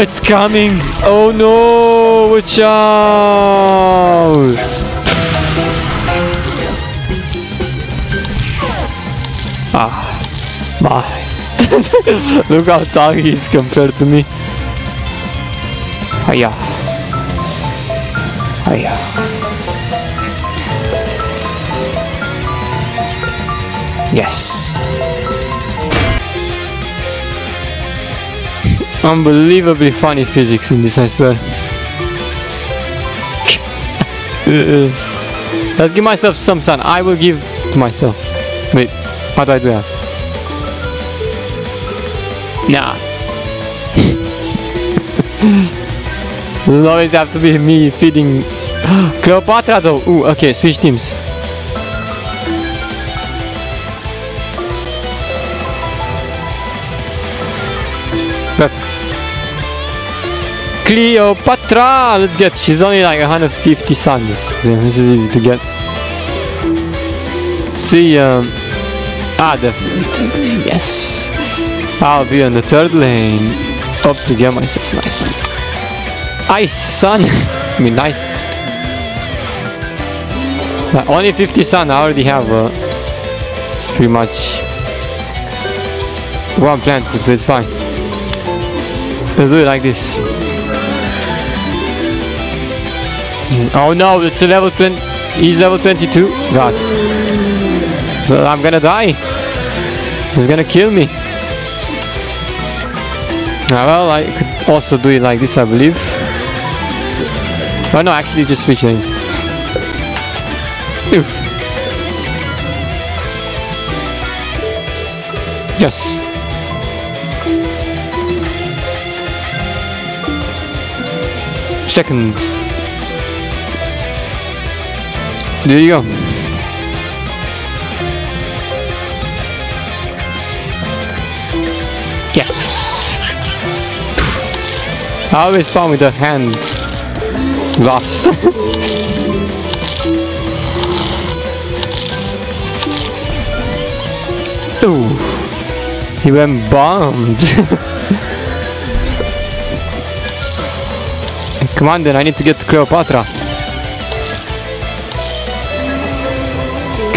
It's coming! Oh no! Watch out! Ah, my. Look how tall he is compared to me. Hiya. Hiya. Yes. Unbelievably funny physics in this, I swear. Uh, Let's give myself some sun. I will give to myself. Wait, how do I do that? Nah. Doesn't always have to be me feeding Cleopatra though. Ooh, okay, switch teams. Cleopatra! Let's get, she's only like 150 suns. This is easy to get. See, um, ah, definitely, yes. I'll be on the third lane. Up to get myself my son. Ice sun! I mean, nice. Uh, only 50 sun, I already have uh, pretty much one plant, so it's fine. Let's do it like this. Oh no, it's a level 20. He's level 22. God. I'm gonna die. He's gonna kill me. Ah, well, I could also do it like this, I believe. Oh no, actually just switch lanes. Oof. Yes. Second. There you go. Yes. I always found with the hand lost. Ooh. He went bombed. Come on then, I need to get to Cleopatra.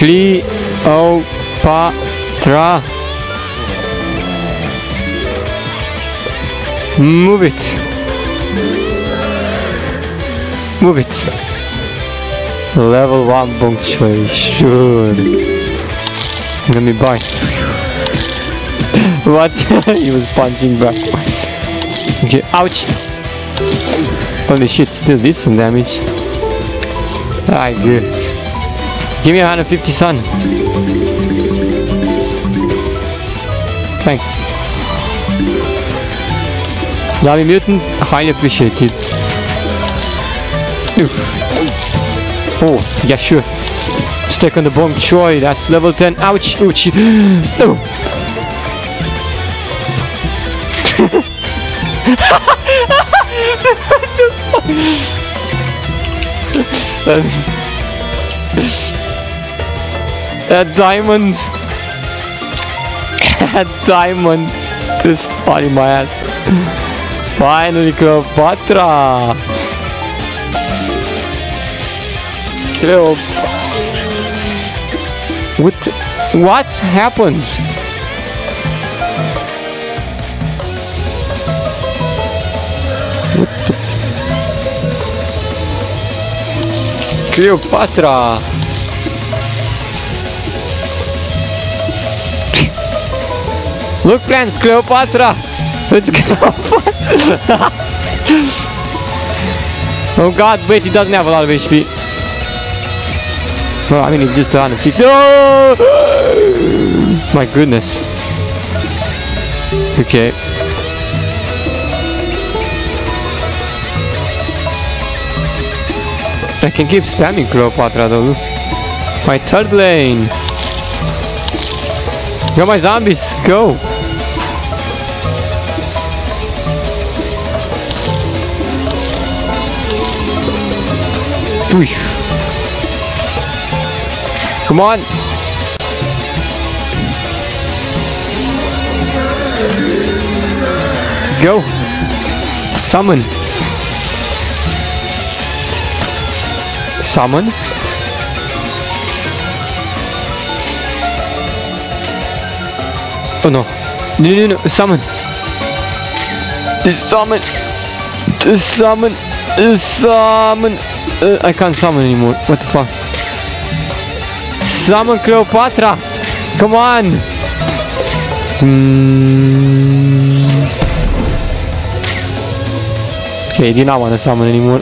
Cleopatra. Move it. Move it. Level 1 punctuation. Let me buy. what? he was punching back. Okay, ouch. Holy shit, still did some damage. Ah, good. Give me 150 sun. Thanks. Zombie mutant, highly appreciated. Oh, yeah, sure. Stick on the bomb Troy, that's level 10. Ouch, ouch. No. Oh. Um. A diamond. A diamond. This funny my ass. Finally, Cleopatra. Cleo. What? What happened? Cleopatra. Look, friends, Cleopatra. Let's go. oh God! Wait, he doesn't have a lot of HP. Well, oh, I mean, he's just 150. Oh! My goodness. Okay. I can keep spamming Cleopatra though. My third lane. Go my zombies, go! Come on! Go! Summon. Summon. Oh no. No, no, no. Summon. Summon. Summon. Summon. Uh, I can't summon anymore. What the fuck? Summon Cleopatra. Come on. Hmm. Okay, do not want to summon anymore.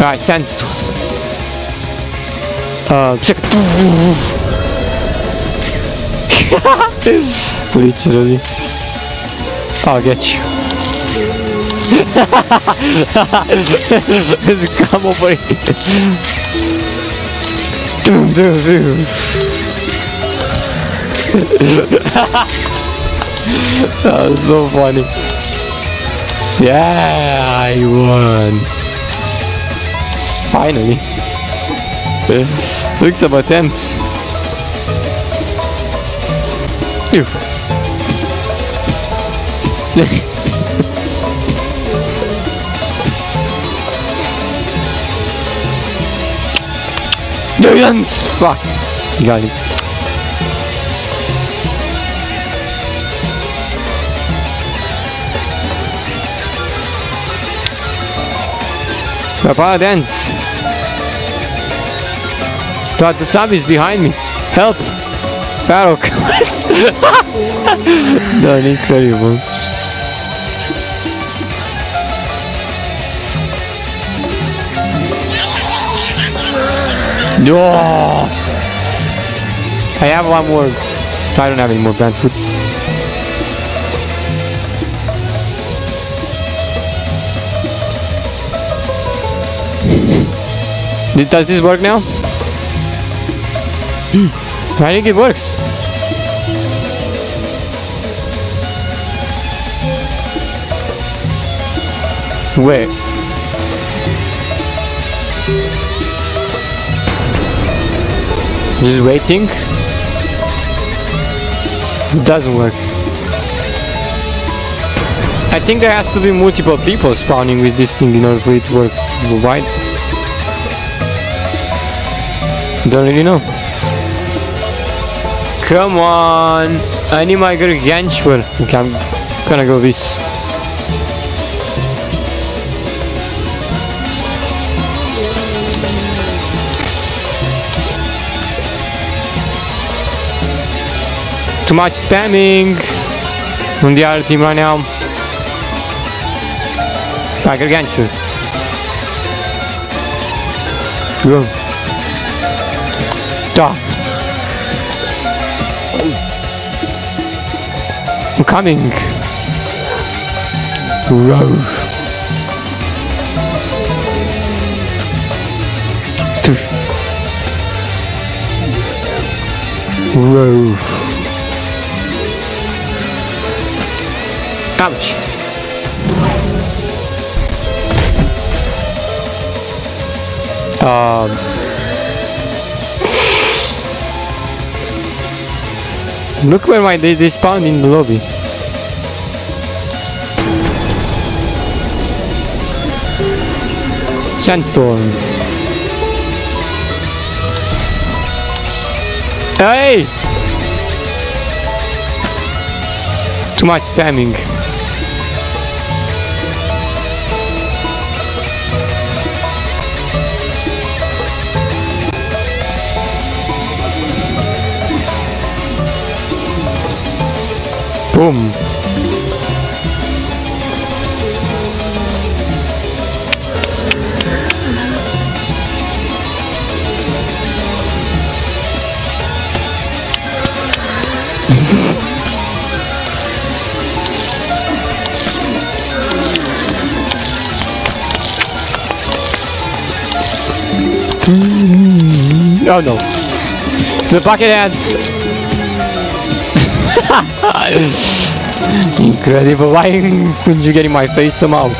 Alright, sense. Uh, check. Literally. I'll get you. Doom, doom, doom. that was so funny. Yeah, I won. Finally. Look some attempts. Ew. Millions! Fuck! You got it. Papa dance! God, the zombies behind me! Help! Pharaoh, no, incredible. No! I have one more. I don't have any more plant food. Does this work now? I think it works. Wait. Just waiting. It doesn't work. I think there has to be multiple people spawning with this thing in order for it to work, right? Don't really know. Come on! I need my gargantuar. Okay, I'm gonna go this. Too much spamming on the other team right now. My gargantuar. Go. Stop. I'm coming. Row. Row. Ouch. Um. Look where my they, they spawned in the lobby. Sandstorm. Hey! Too much spamming. Boom. oh no. The bucket hands. Incredible. Why couldn't you get in my face somehow?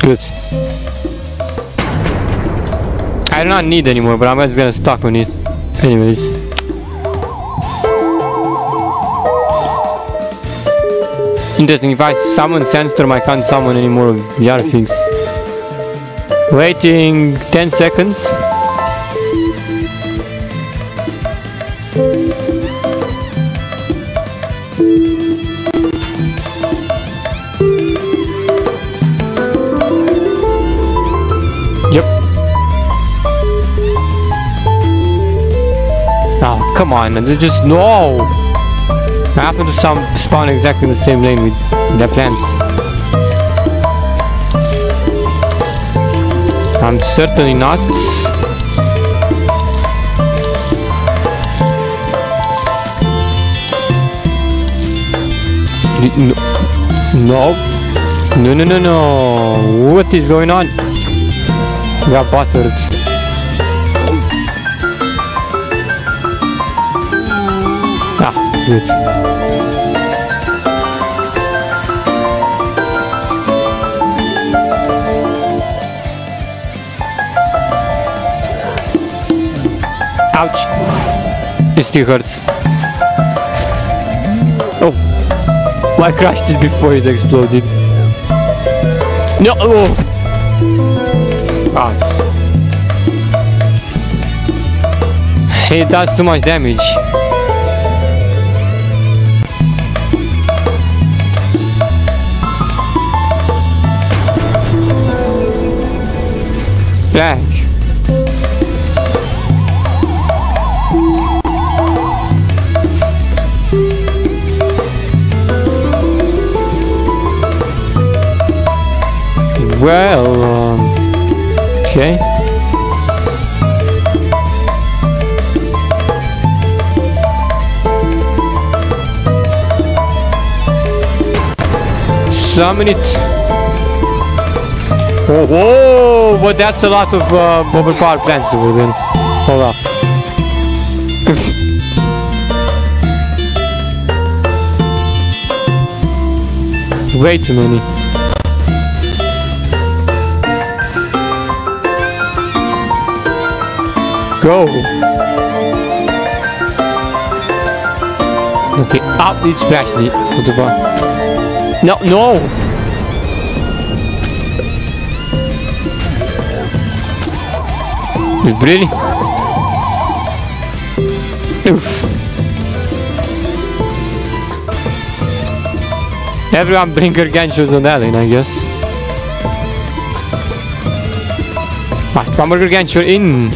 Good. I do not need anymore, but I'm just gonna stock on it. Anyways. Interesting, if I summon Sandstorm, I can't summon any more of the other things. Waiting 10 seconds. Come on, just no. I happen to some spawn exactly in the same lane with the plant. I'm certainly not. No. No. No, no, no. What is going on? We got buttered. Ah. Ouch! It still hurts. Oh! I crashed it before it exploded. No! Oh! Ah. It does too much damage. Back. Well, um, okay. Summon it. Whoa, but that's a lot of uh, overpowered plants there. Hold up. Way too many. Go! Okay, up it's me. What the fuck? No, no! It's really? Oof. Everyone bring gargantuars on that lane, I guess. Right, one more gargantuar in.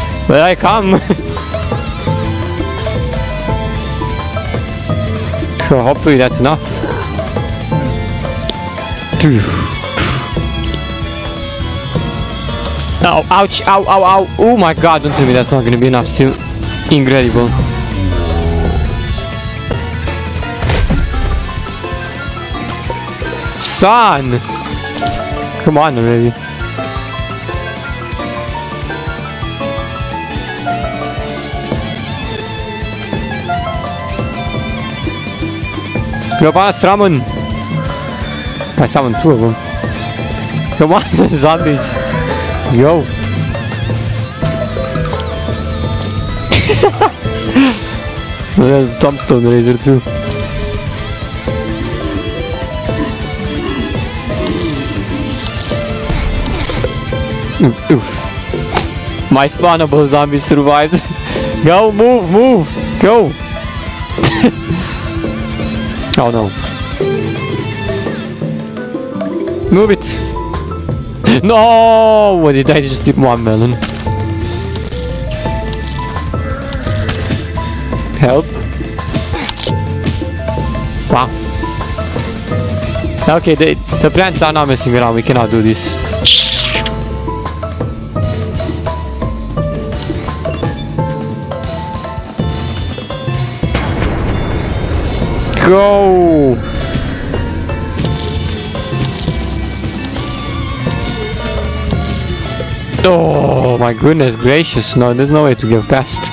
But I come. so hopefully that's enough. Ow, ouch, ow, ow, ow. Oh my god, don't tell me that's not gonna be enough still. Incredible. Son! Come on already. Come on, summon! I summoned two of them. Come on, zombies! Yo! There's Tombstone Razor too. Oof, oof. My spawnable zombie survived. Go, move, move, go! oh no. No! What did I just did one melon? Help. Wow. Okay, the, the plants are not messing around, we cannot do this. Go! Oh my goodness gracious, no, there's no way to get past.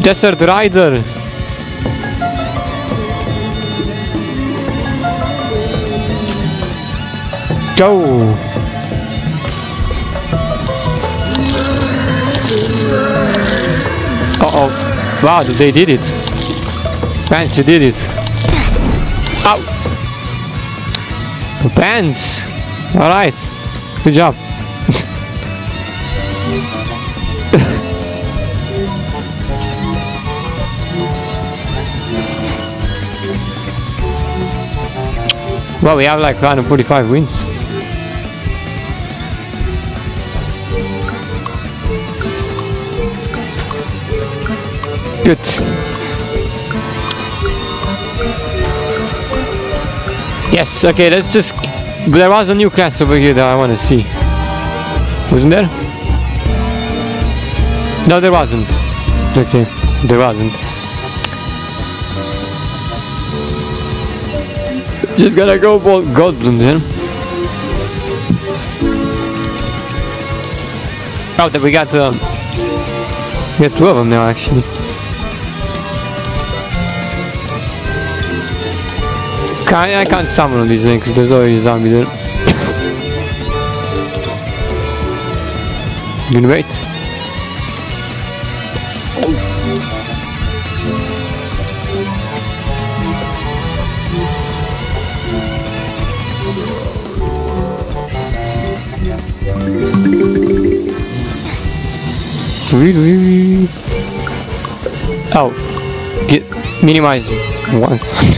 Desert Rider. Go. Uh oh. Wow, they did it. You did it. Ow. Pants. Alright. Good job. well, we have like 145 wins. Good. Yes, okay, let's just... There was a new class over here that I want to see. Wasn't there? No, there wasn't. Okay, there wasn't. Just gotta go for Gold Bloom then. Oh, that we got um, we got two of them now actually. Can't, I can't summon these things there's already a zombie there. You gonna wait? Oh, get minimize once.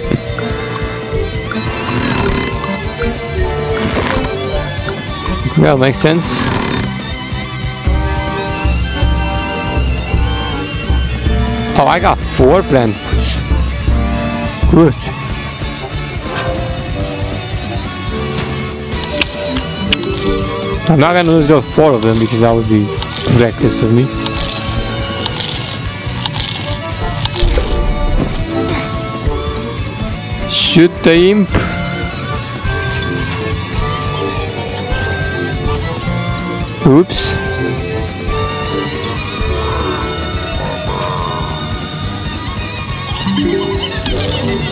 yeah, makes sense. Oh, I got four plants. Good. I'm not gonna lose those four of them because that would be reckless of me. Shoot the imp. Oops.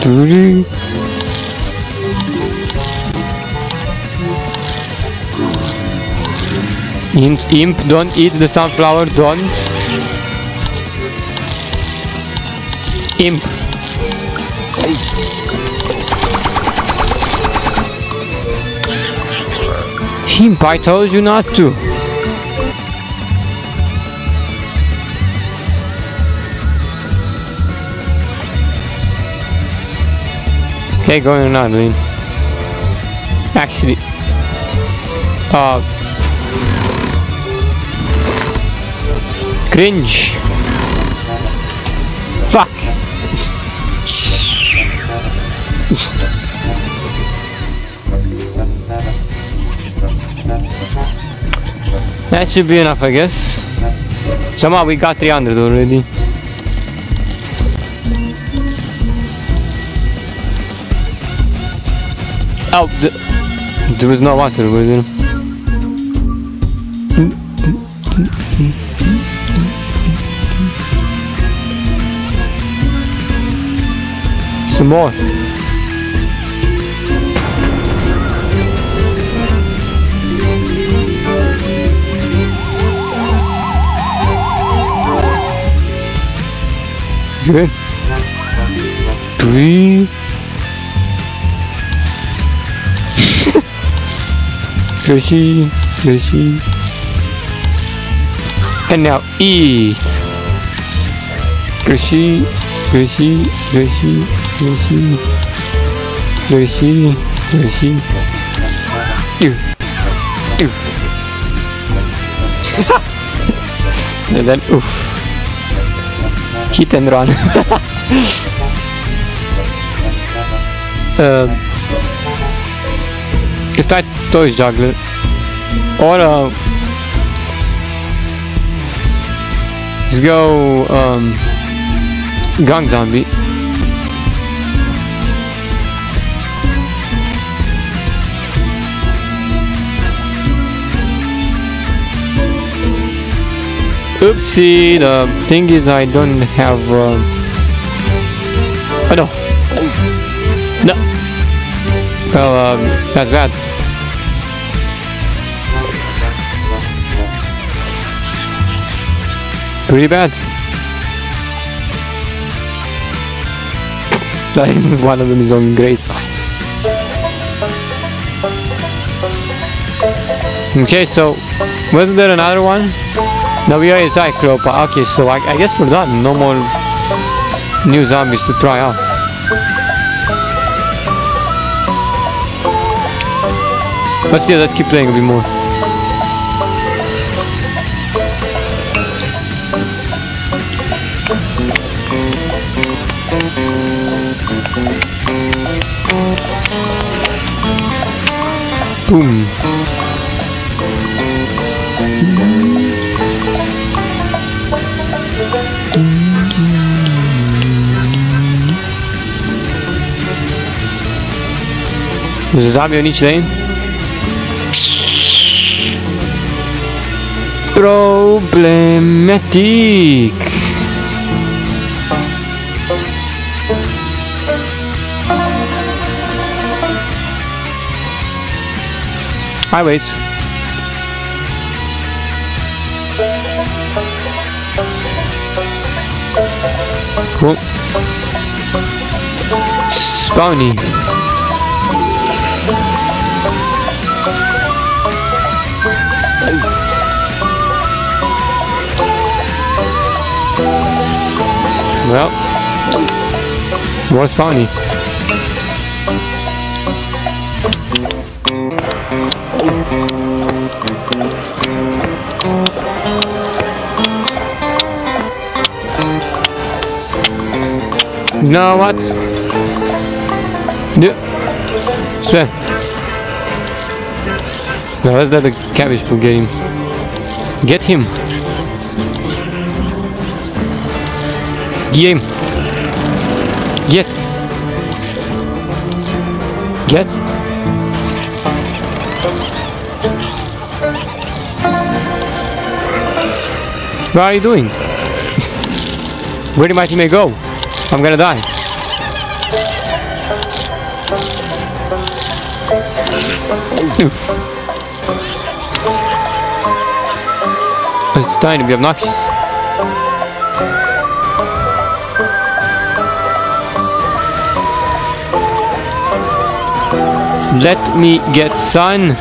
Doody. Imp, imp, don't eat the sunflower, don't. Imp. Imp, I told you not to. Okay, going on, Lean. Actually, uh, Cringe. Fuck. that should be enough, I guess. Somehow we got 300 already. Th there was no water, was there? Some more. Good. Three. Fishy, fishy. And now eat. Fishy, fishy, fishy, fishy, fishy, fishy. Ew. Ew. and then oof. Hit and run. um, let's Toys Juggler. Or uh, let's go um, Gang Zombie. Oopsie, the thing is I don't have... Um... Oh no! No! Well, um, that's bad. Pretty bad. One of them is on grey side. Okay, so wasn't there another one? No, we already tried Cleopatra. Okay, so I, I guess we're done. No more new zombies to try out. But still, let's keep playing a bit more. Boom. There's a zombie on each lane. Problematic. I wait. Cool. Spawny. Well, more spawny. You know what? Yeah. Sven. Now let's let the cabbage-pult get him. Get him. Get. Get. Get. What are you doing? Where did my teammate go? I'm gonna die. It's starting to be obnoxious. Let me get sun.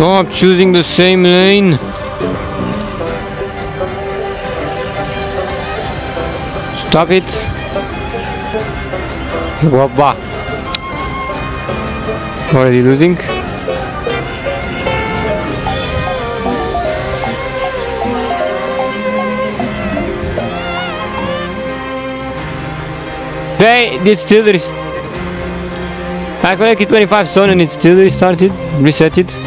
Stop choosing the same lane. Stop it. Wabba. Already losing. Hey, it's still res I collected 25 stone and it still restarted, reset it.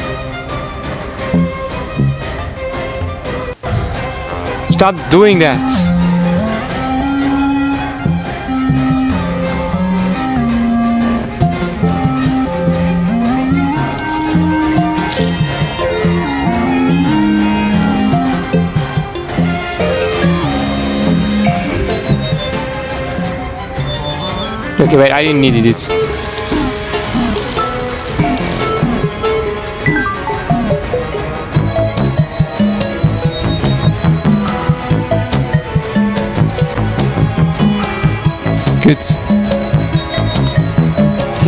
Stop doing that. Okay, wait, I didn't need it.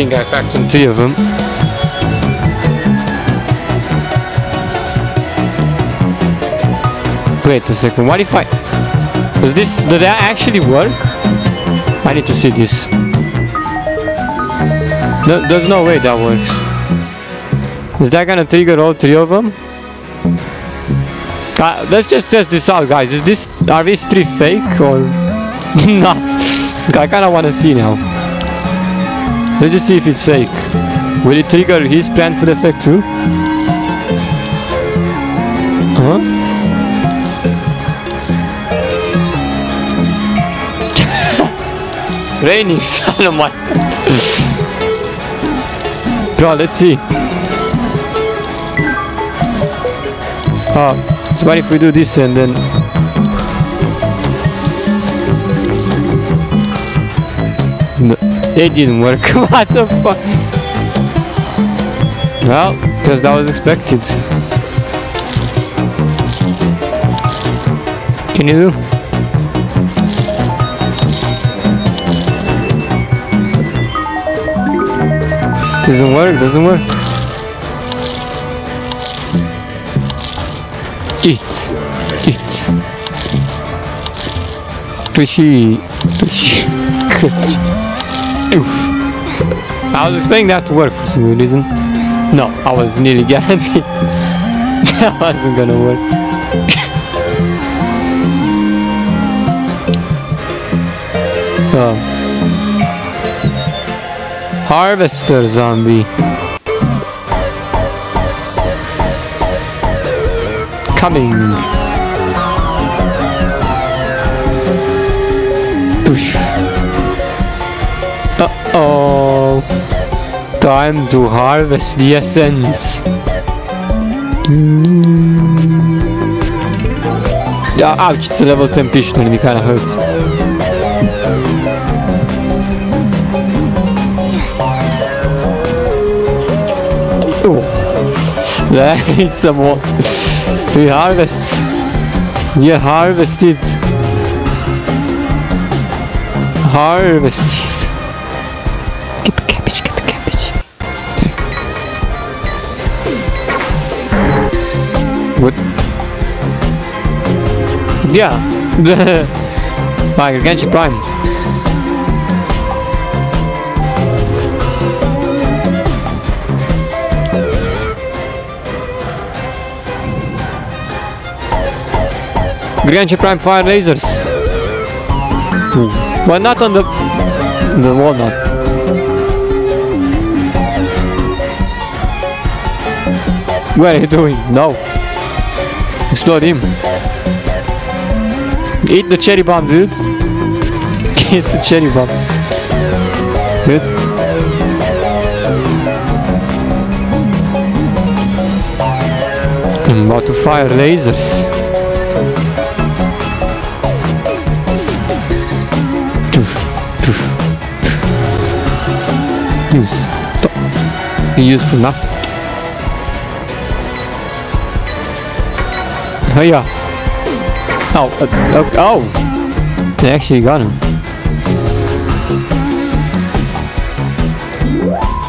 Think I cracked on three of them. Wait a second, what if I... Does this... Did that actually work? I need to see this. No, there's no way that works. Is that gonna trigger all three of them? Uh, let's just test this out, guys. Is this... Are these three fake or... not? I kinda wanna see now. Let's just see if it's fake. Will it trigger his plan for the effect too? Huh? Raining son of my God, let's see. Oh, so what if we do this and then it didn't work. what the fuck? Well, because that was expected. Can you do? Doesn't work, doesn't work. Eat, eat. Pushy, pushy, Oof. I was expecting that to work for some reason. No, I was nearly guaranteed that wasn't gonna work. oh. Harvester zombie. Coming. Uh-oh. Time to harvest the essence. Yeah, ouch, it's a level 10 fish and it kinda hurts. There is some more. We harvest. We harvested. Harvested. Yeah. like Genshin Prime. Grange Prime fire lasers. Hmm. But not on the the walnut. What are you doing? No. Explode him. Eat the cherry bomb, dude. Eat the cherry bomb. Good. I'm about to fire lasers. use. Stop. Use for nothing. Oh yeah. Oh, uh, oh, oh! They actually got him.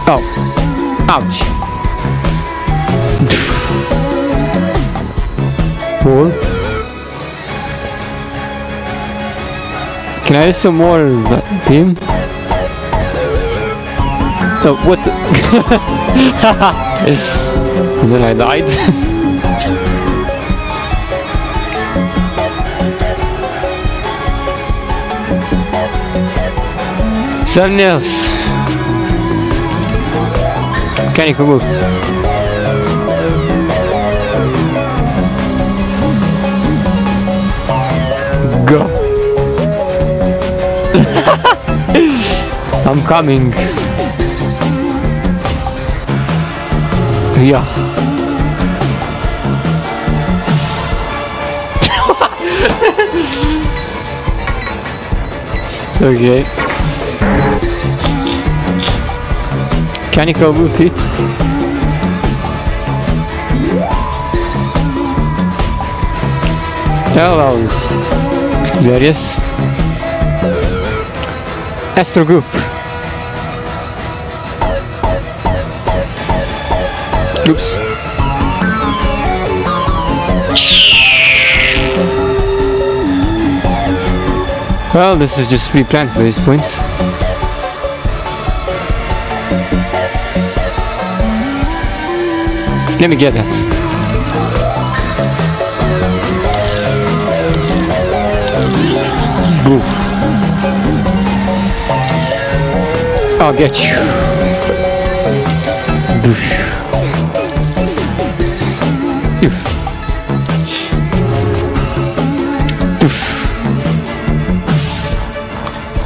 Oh. Ouch. More. Can I use some more beam? So what the And then I died. Can you move? Go. I'm coming. Ja. okay. Go with it? Hellos. Various. Astro Group. Oops. Well, this is just pre-planned for these point. Let me get that. I'll get you.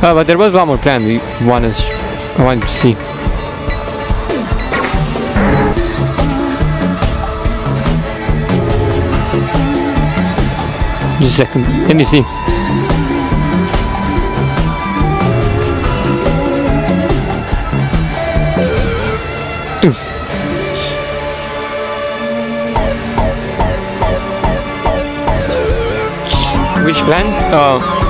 Oh, but there was one more plan we wanted, I wanted to see. Just a second, let me see. Which plan? Oh. Uh,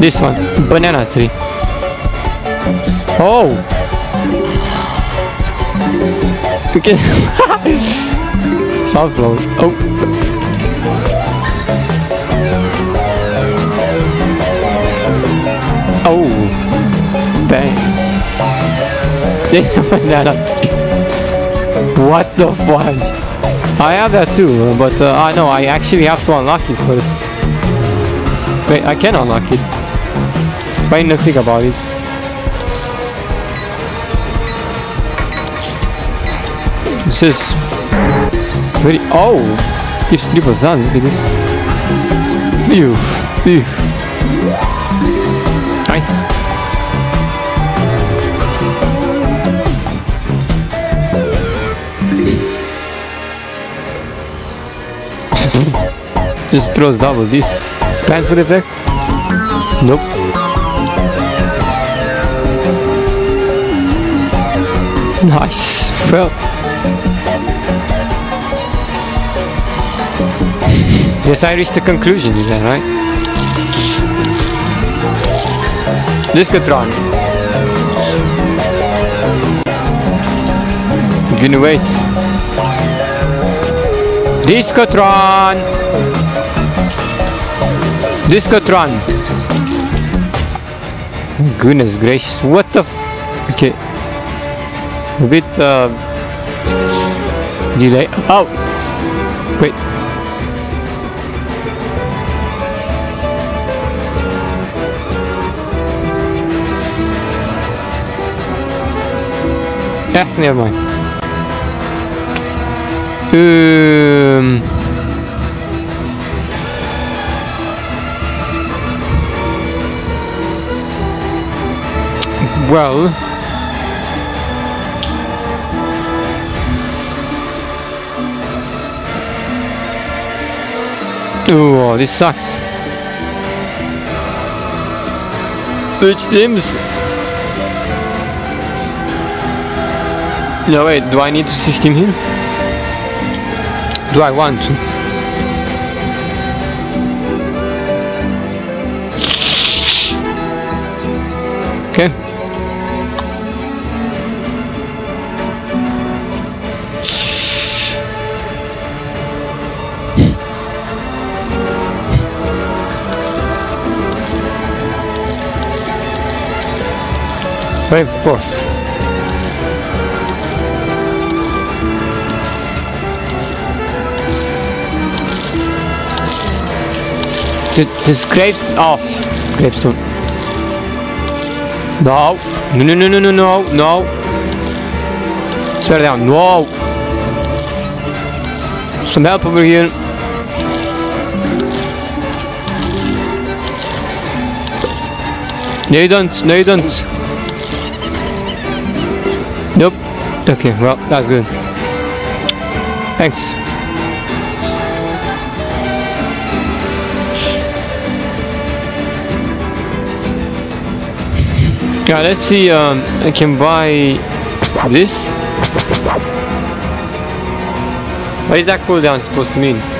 this one. Banana tree. Oh! Okay. Sunflower. Oh. Oh. Bang. Banana tree. What the fuck? I have that too, but uh, I know I actually have to unlock it first. Wait, I can unlock it. But I didn't think about it. This is very oh, gives triple sun. Look at this. Phew, phew. Nice. Just throws double this. Plan for effect? Nope. Nice. Well. Yes, I reached the conclusion, is that right? Discotron. I'm gonna wait. Discotron! Discotron! Goodness gracious, what the Okay. A bit, uh... Delay- Oh! Wait. Never mind. Um... Well... Oh, this sucks. Switch teams. No wait, do I need to switch team here? Do I want to? Okay. Very forth. This grave oh gravestone. No. No no no no no no no. Swear down, no. Some help over here. No you don't, no you don't. Nope. Okay, well, that's good. Thanks. Yeah, let's see, um, I can buy this. What is that cooldown supposed to mean?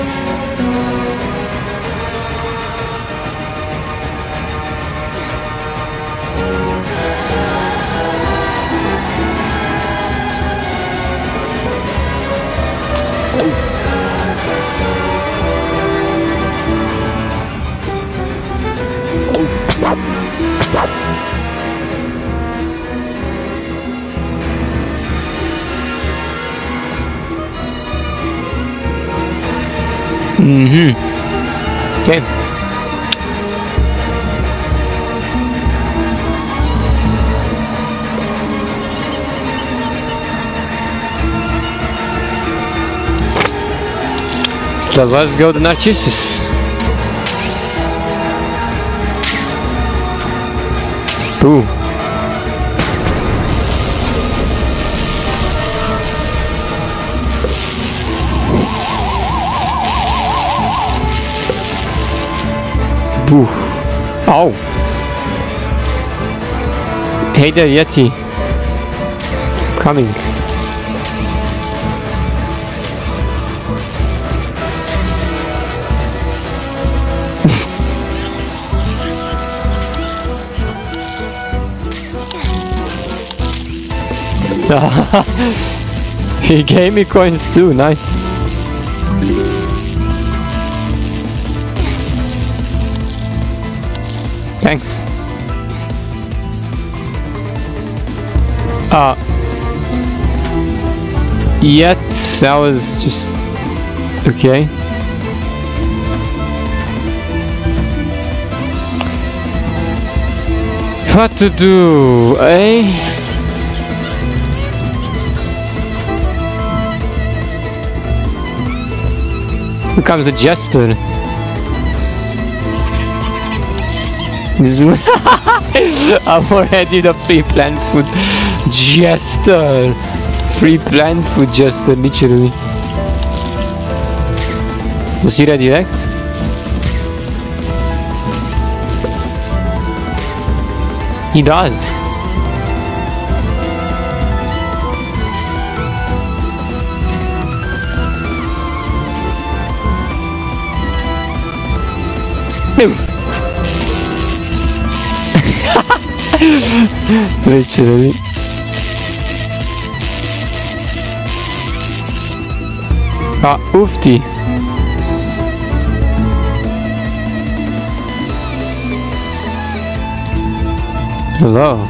So let's go to Narcissus. Ooh. Ooh. Oh. Hey there, Yeti. Coming. he gave me coins too, nice. Thanks. Uh Yet that was just okay. What to do, eh? Becomes a jester. I'm already the pre-planned food jester. Pre-planned food jester, literally. Does he redirect? He does. Literally. Ah, oofty. Hello.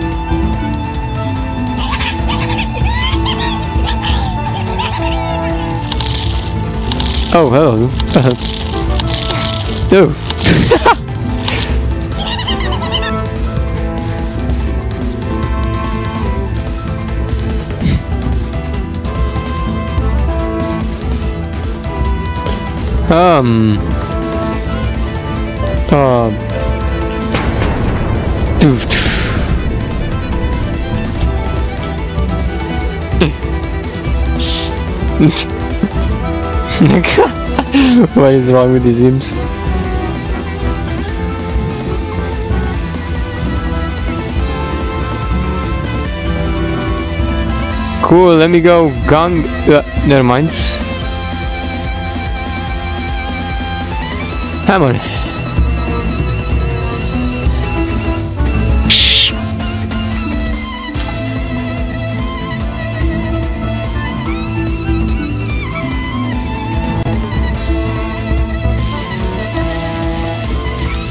Oh, hello. oh. Um. Um. what is wrong with these imps? Cool, let me go gang. Uh, never mind. Come on.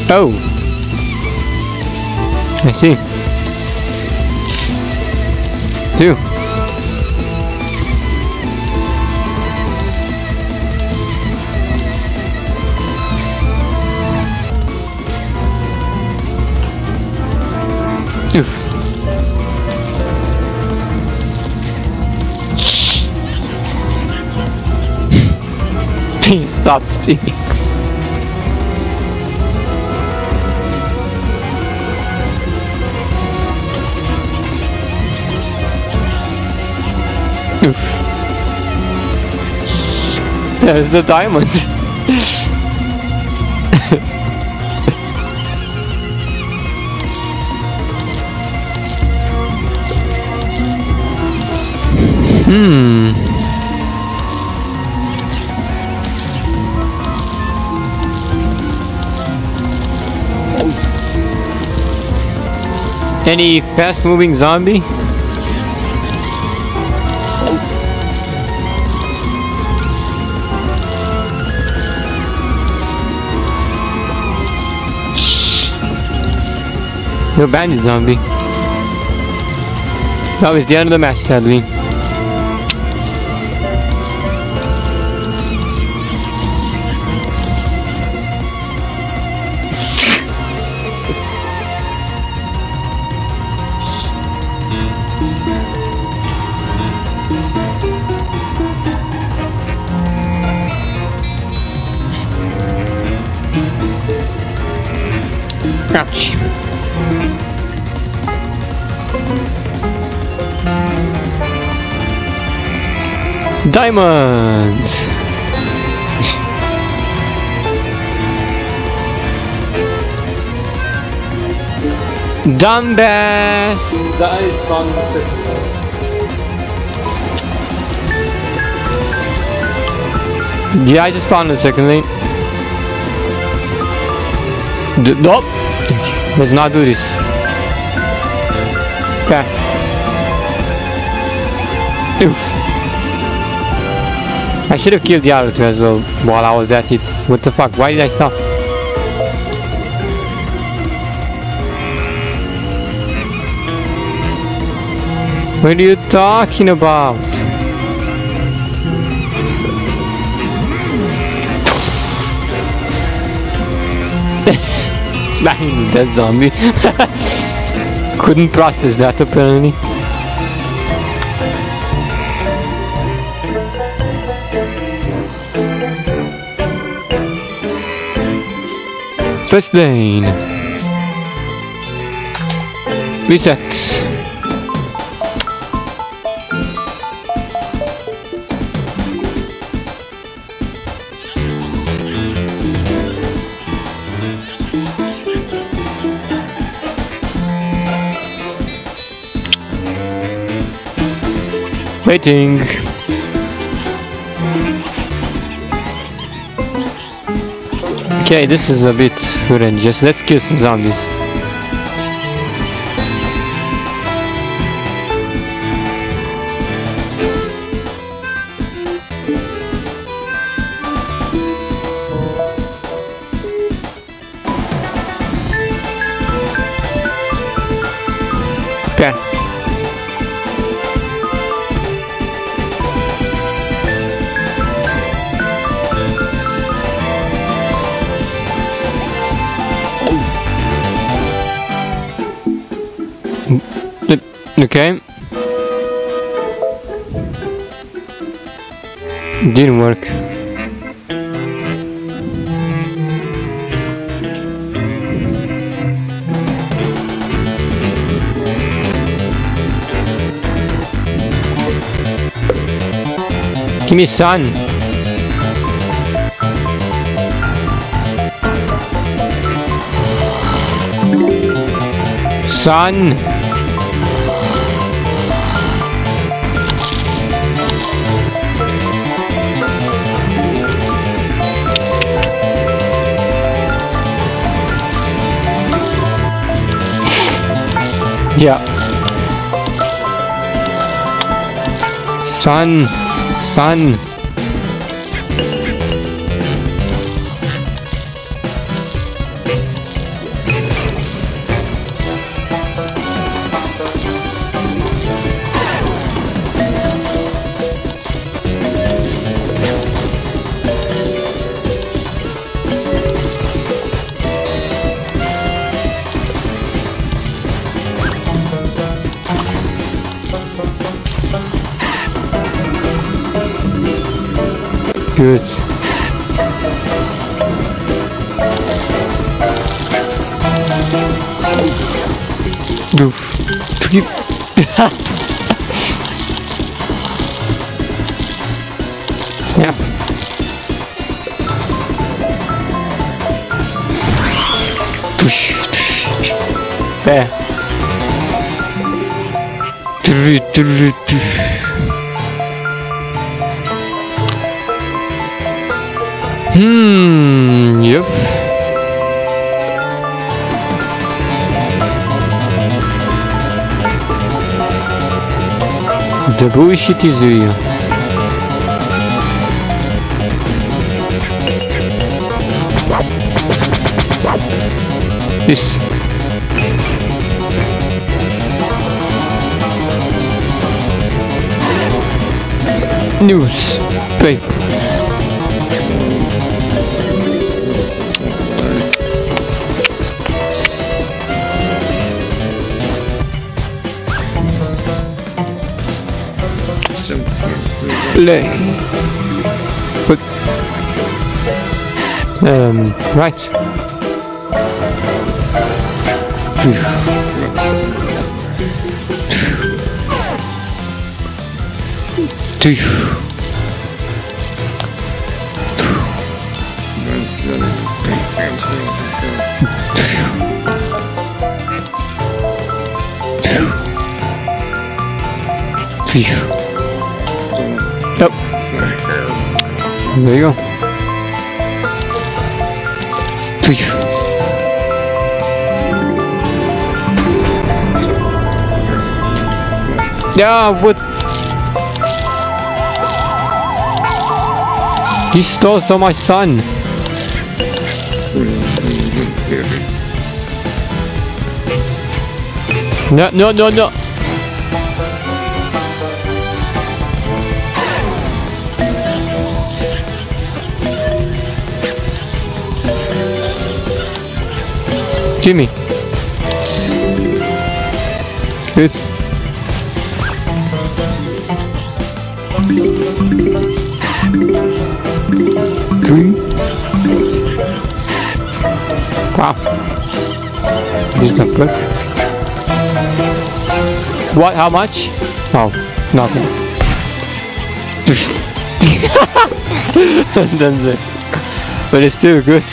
Oh. I see. Oof. There's a diamond. Hmm. Any fast moving zombie? No bandit zombie. That was the end of the match, sadly. Diamonds! Dumbass! That is fun. Yeah, I just found the second lane. D nope! Let's not do this. Okay. I should have killed the other two as well while I was at it. What the fuck? Why did I stop? What are you talking about? Smacking that zombie. Couldn't process that apparently. First lane. Reset. Waiting. Okay, this is a bit horrendous. Let's kill some zombies. Okay. Didn't work. Give me sun. Sun. Yeah. Sun. Sun. Good. Oof. bullshit is real. This. News. Paper. Play. But um, right. Phew. There you go. Phew. Yeah, what? He stole so much sun. No, no, no, no. Jimmy. Good. Three. Wow. Is not good. What? How much? Oh, nothing. That's it. But it's still good.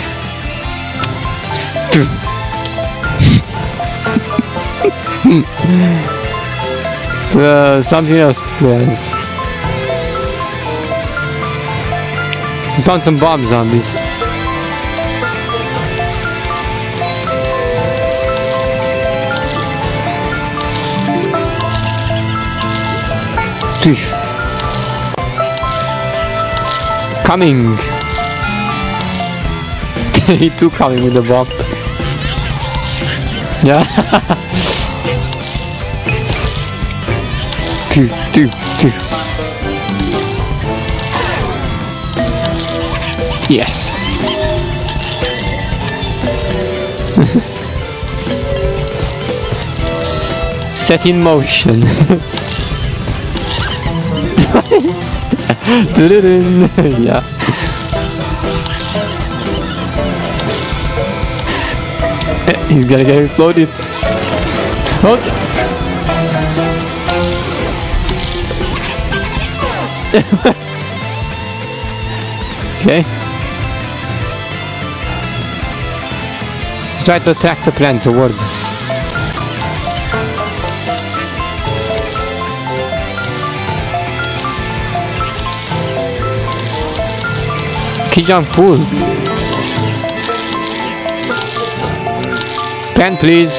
uh, something else. We found some bomb zombies. Phew. Coming! he too coming with the bomb. Yeah. Two, two. Yes. Set in motion. Yeah. He's gonna get exploded. Okay. Oh. Okay. Try to attack the plant towards us. Kijang pool. Pen, please.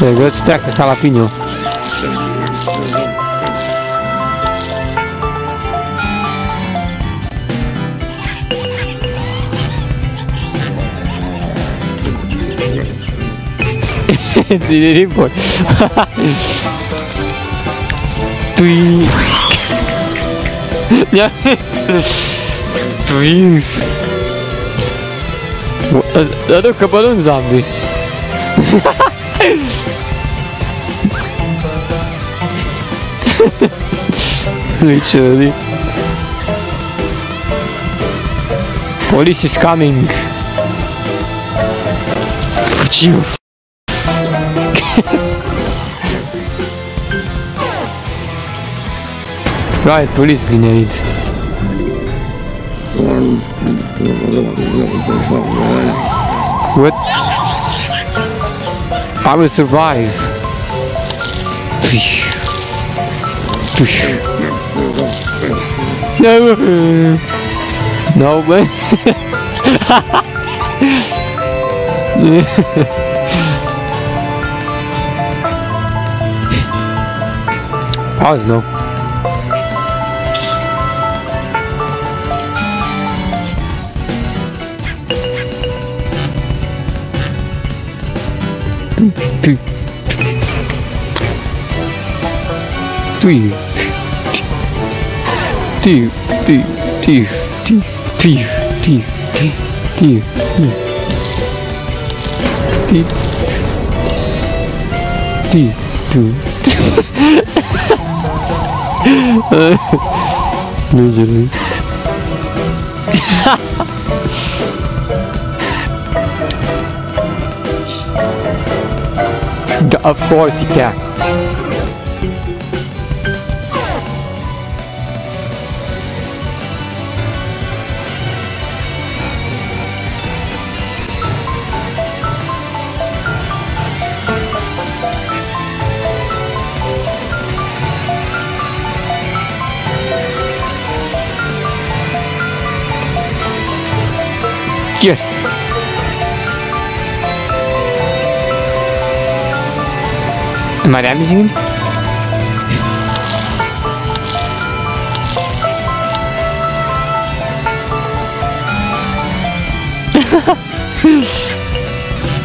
There, let's attack the jalapeno. Did it? Tui. Yeah. Tui. Ka ba nun, zombie? Literally. Police is coming. Phew. Right, police grenade. What? I will survive. Fish. No. No, man. I don't know. two, three, two, two, two, two, two, two, two, two, two, two, Literally. of course you can. Am I damaging him?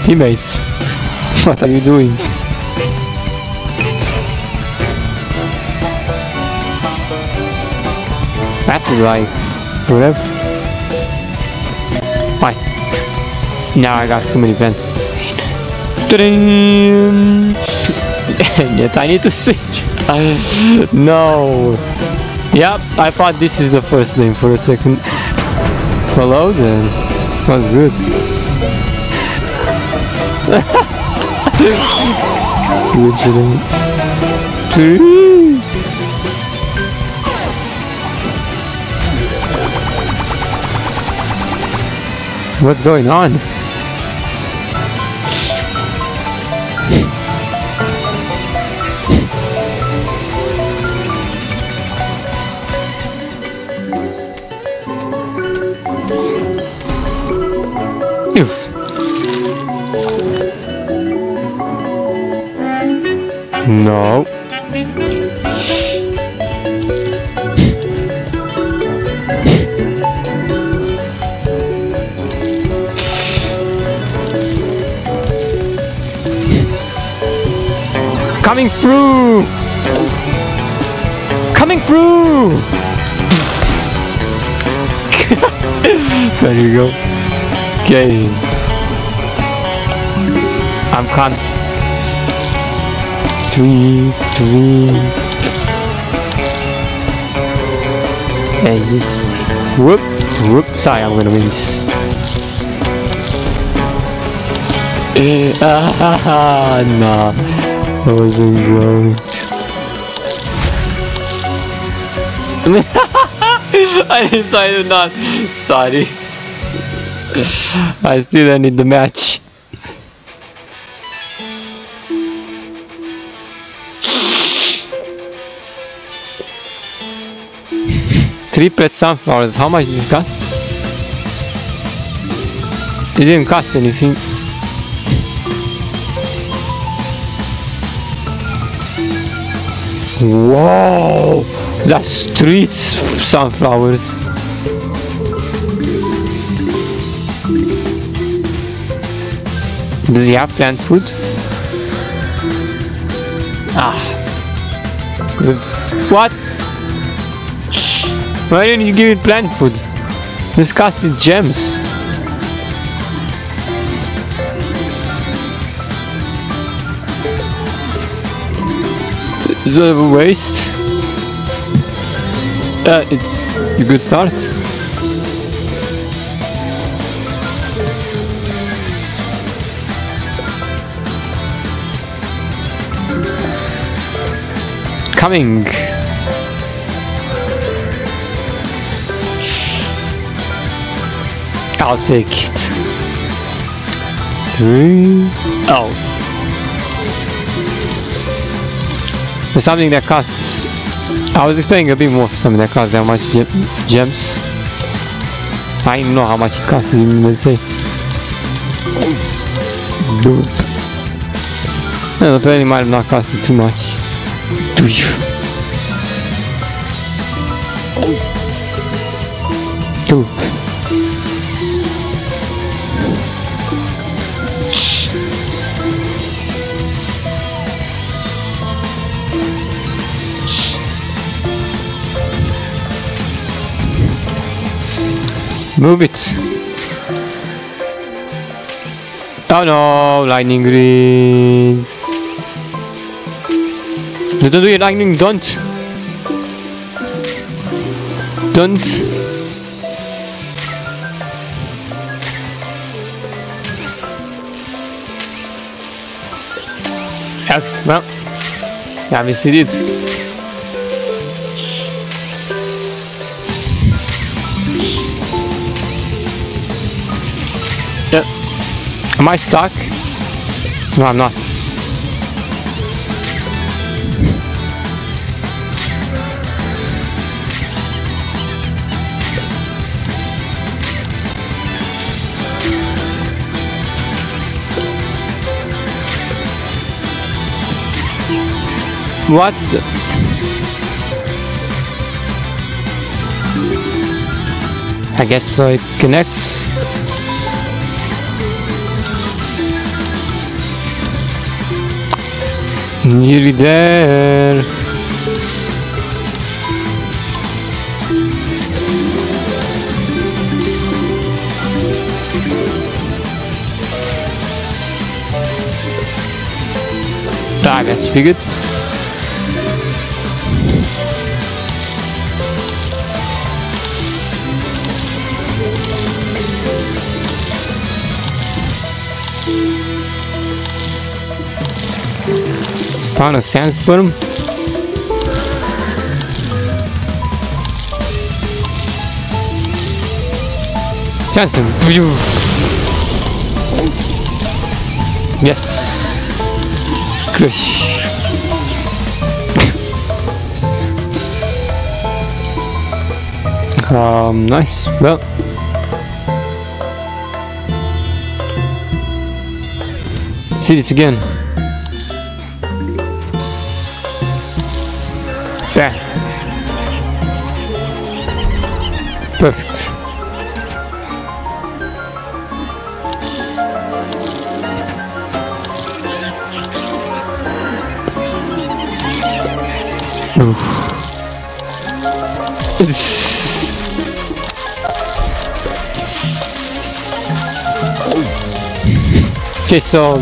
Teammates, what are you doing? That's right. whatever. Why? Now I got too many vents. Ta-ding! And yet I need to switch. no. Yep, I thought this is the first name for a second. Hello then. Was good. What's going on? No. Coming through! Coming through! there you go. Game. I'm coming. Three, three. And this way. Whoop, whoop. Sorry, I'm gonna win this. Ah, nah. That wasn't great. I decided not. Sorry. I still don't need the match. Three pet sunflowers, how much it cost? It didn't cost anything. Wow, That's street sunflowers. Does he have plant food? Ah. What? Why didn't you give it plant food? Costed gems. A waste? Uh, it's a good start. Coming. I'll take it. Three. Oh. For something that costs... I was expecting a bit more for something that costs that much gem gems. I know how much it costs, even say. Dope. And apparently might have not costed too much. Move it. Oh no, Lightning Reed. No, don't do it, lightning, don't. Don't. Yeah, well, obviously it? Am I stuck? No, I'm not. What? I guess so it connects. Nearly there. Ah, that's pretty good. Found a sandstorm. Sandstorm. Yes. Crush. um, nice. Well. See this again. There. Perfect. Oof. okay, so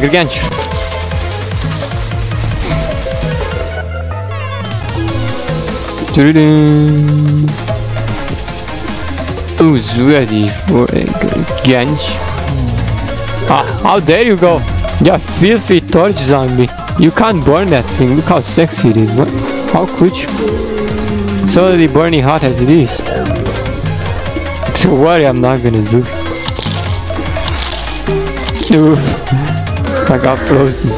Who's ready for a Genj? Ah, how dare you go? Yeah, filthy torch zombie. You can't burn that thing. Look how sexy it is. What? How could you? It's already burning hot as it is. So worry, I'm not gonna do. Ooh, I got frozen.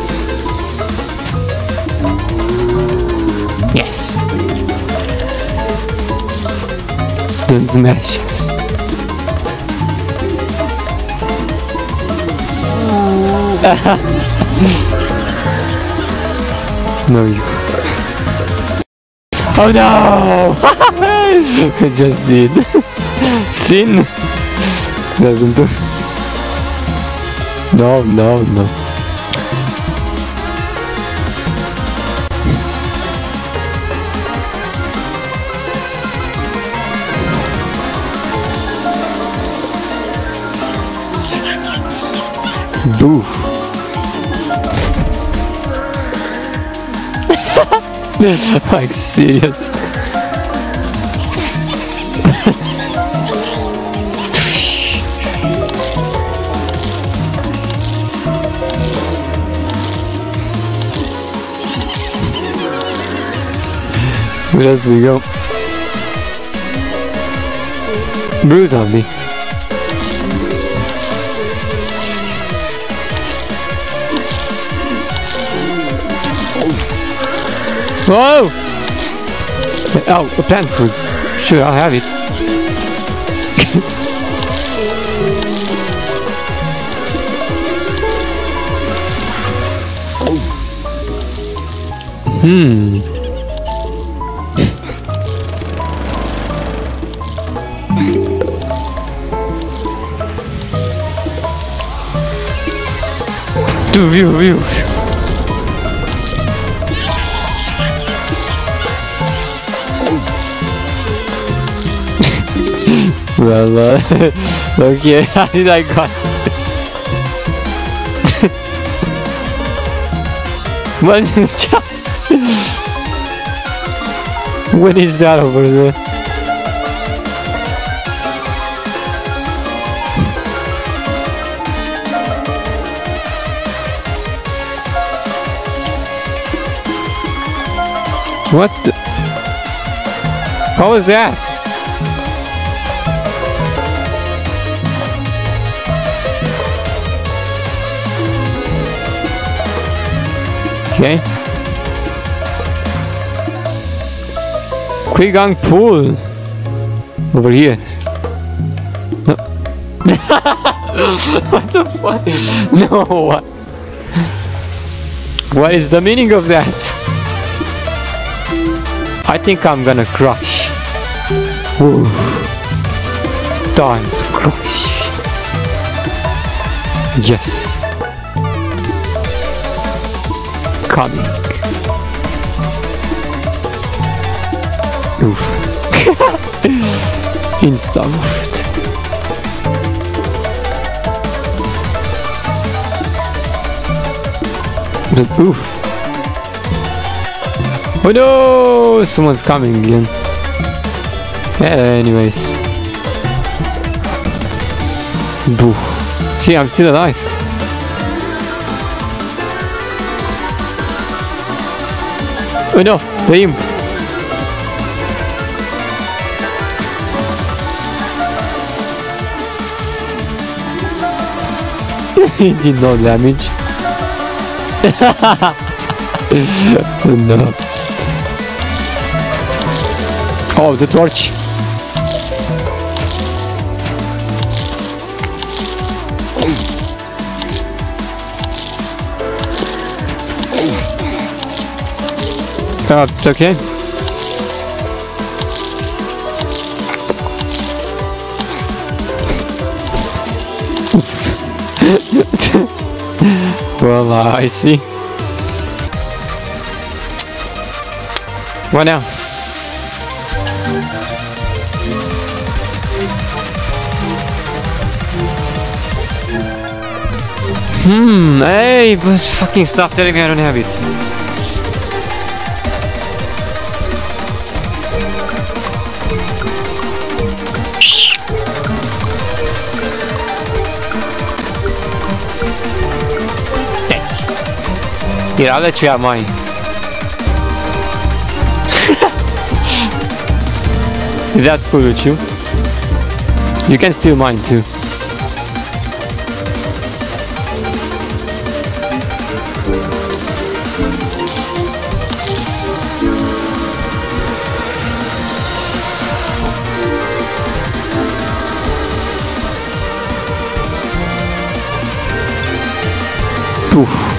Yes. Don't smash us. no, you. Oh no! I just did. Sin. No, no, no. Do. like serious. Where else we go? Brew Whoa! Oh, a plant food. Sure, I'll have it. hmm. View view. Well, uh, okay, how did I got? what? what is that over there? What the? Was that? Okay. Quigang pool. Over here. No. what the fuck? No, what? What is the meaning of that? I think I'm gonna crush. Woo. Time to crush. Yes. Coming. Oof. Insta moved. Oof. Oh no! Someone's coming again. Yeah, anyways. Boo. See, I'm still alive. Oh no! The did no damage. no. Oh, the torch. Uh, it's okay. well, uh, I see. What now? Hmm, hey, fucking stop telling me I don't have it. Here, I'll let you have mine. if that's cool with you. You can steal mine too. Poof.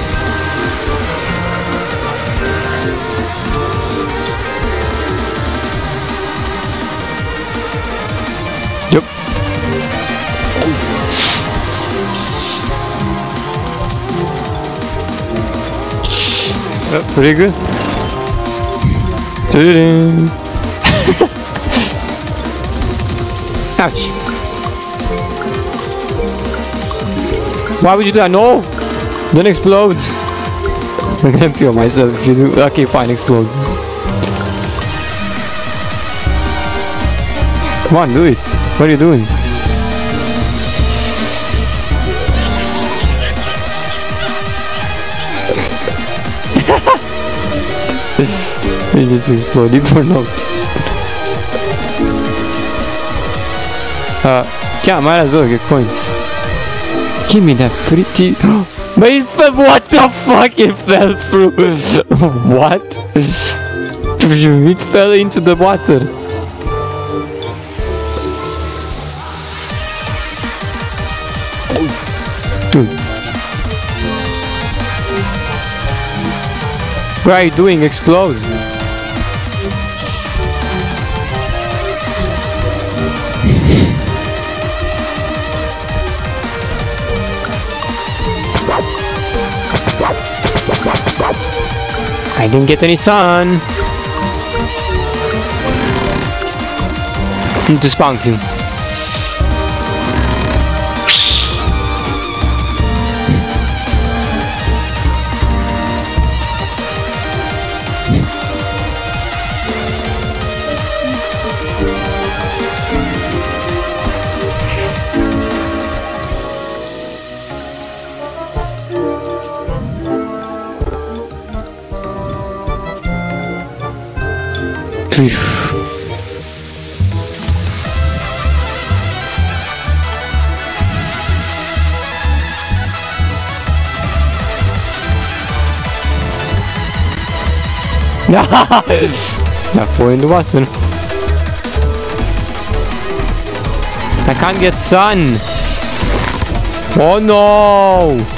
Pretty good. Ouch. Why would you do that? No! Don't explode! I'm gonna kill myself if you do. Okay, fine, explode. Come on, do it. What are you doing? It just exploded for no reason. Uh, yeah, might as well get coins. Give me that pretty... But it fell, what the fuck? It fell through. what? It fell into the water. What are you doing? Explode. I didn't get any sun. I'm just Need to spawn you. That boy in the water. I can't get sun. Oh no!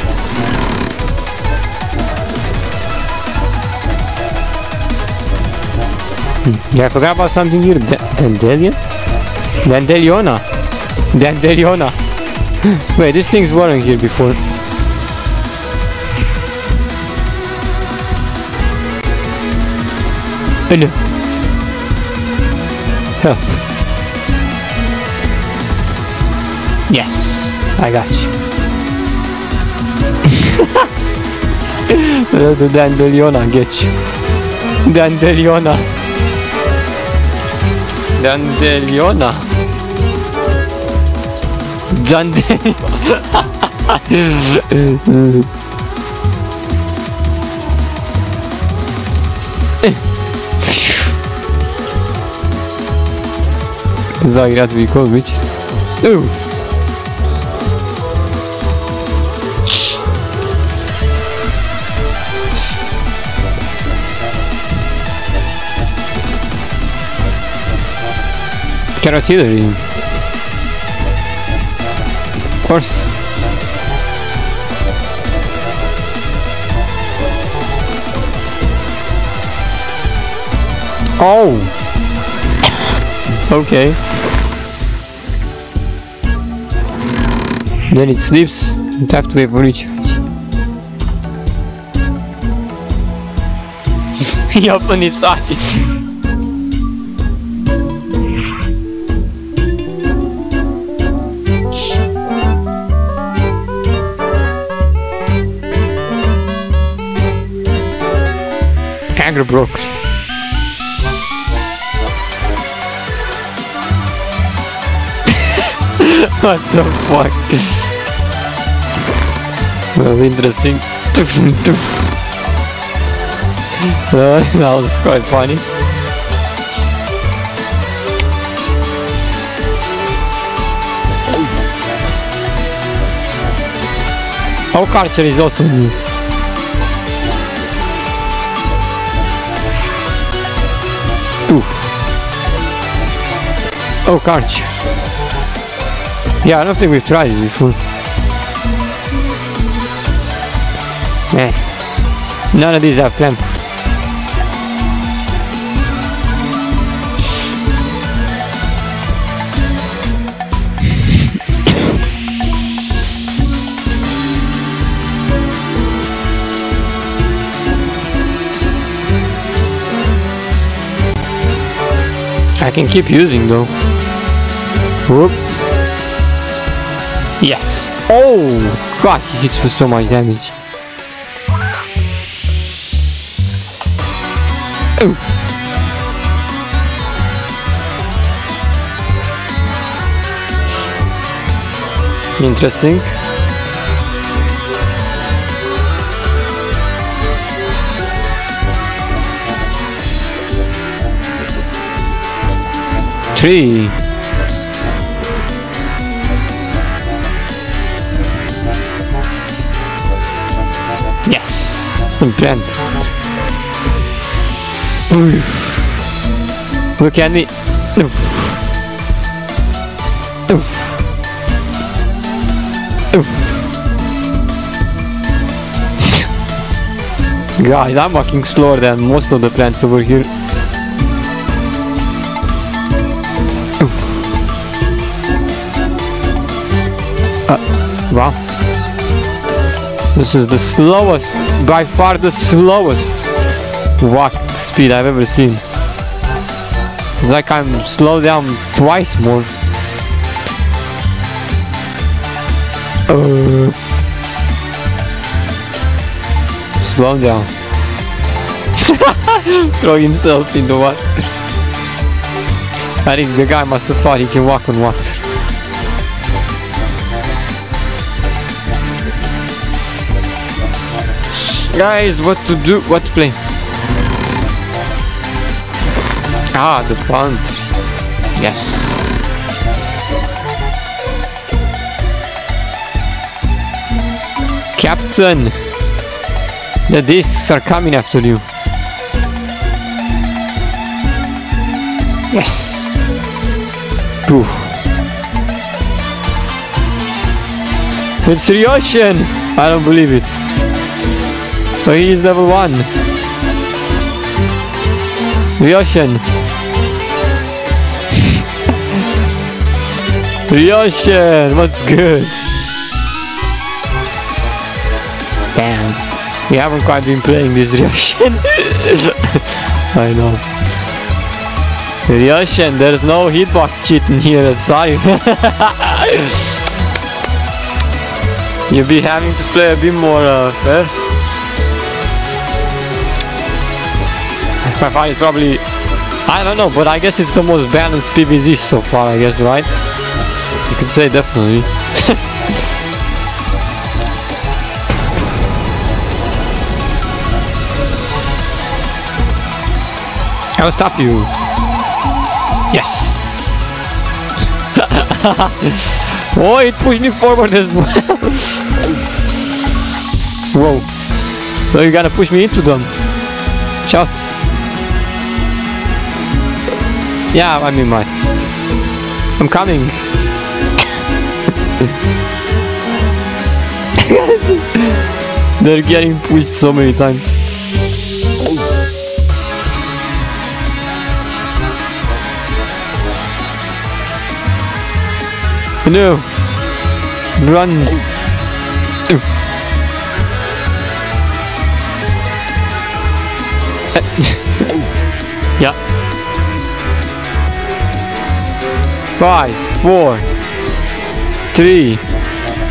Yeah, I forgot about something here. Dandelion? Dandeliona. Dandeliona. Wait, this thing's weren't here before. Oh no. Help. Yes, I got you. the Dandeliona get you. Dandeliona. Dandeliona. Dandeliona. Zagrać Wikowić. Uuu. Carotidary. Of course. Oh! okay. Then it sleeps. You have to wait for each. I open its eyes. Anger broke. what the fuck? well, interesting. That was quite funny. Oh, Karcher is also new. Oh, Karcher. Yeah, I don't think we've tried it before. Eh. None of these have clamp. I can keep using though. Whoop. Yes. Oh god, he hits for so much damage. Ooh. Interesting. Three. Some brand. Look at me. Oof. Oof. Oof. Guys, I'm walking slower than most of the plants over here. Uh, wow. This is the slowest, by far the slowest walk speed I've ever seen. It's like I'm slowed down twice more. Uh, slow down. Throw himself in the water. I think the guy must have thought he can walk on water. Guys, what to do? What to play? Ah, the plant. Yes. Captain! The discs are coming after you. Yes! Poof. It's Ryoshin! I don't believe it. He is level 1. Ryoshin. Ryoshin, what's good? Damn. We haven't quite been playing this Ryoshin. I know. Ryoshin, there's no hitbox cheating here, sorry. You'll be having to play a bit more uh, fair. My fight is probably... I don't know, but I guess it's the most balanced PvZ so far, I guess, right? You could say definitely. I'll stop you. Yes. oh, it pushed me forward as well. Whoa. So you gotta push me into them. Ciao. Yeah, I mean my. I'm coming. They're getting pushed so many times. No. Run. yeah. Five, four, three,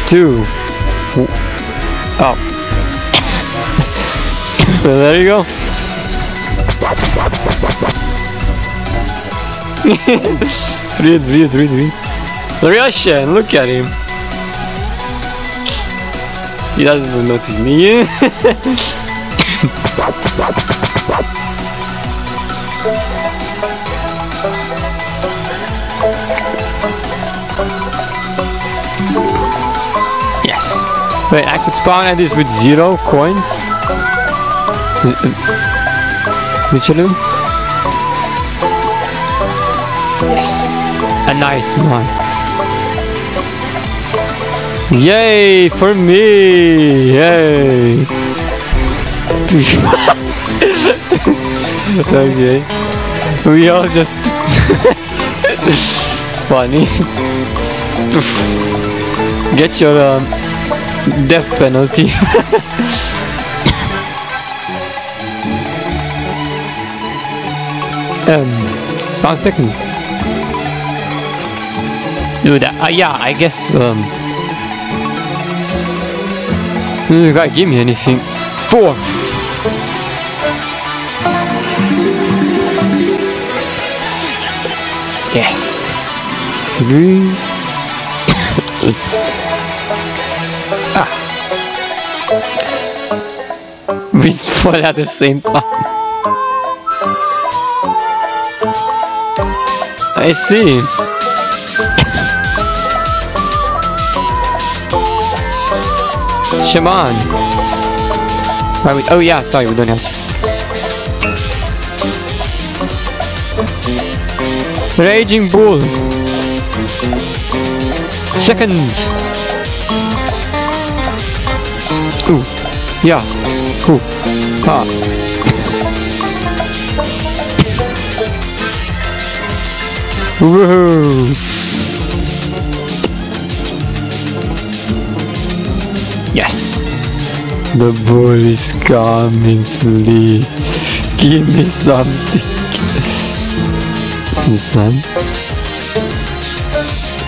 two. Oh. there you go. breathe, breathe, breathe, breathe. Russian, look at him. He doesn't even notice me. Wait, I could spawn at this with zero coins? Michelin? Yes. A nice one. Yay for me! Yay! okay. We all just funny. Get your um, death penalty. um, one second. Dude, uh, yeah, I guess, um... You gotta give me anything. Four! Yes! Three... We fall at the same time. I see. Shaman. We, oh yeah, sorry, we don't have. Raging Bull. Seconds. Ooh. Yeah. Ooh. Ha. Woohoo. Yes. The bull is coming, please. Give me something. Some sun.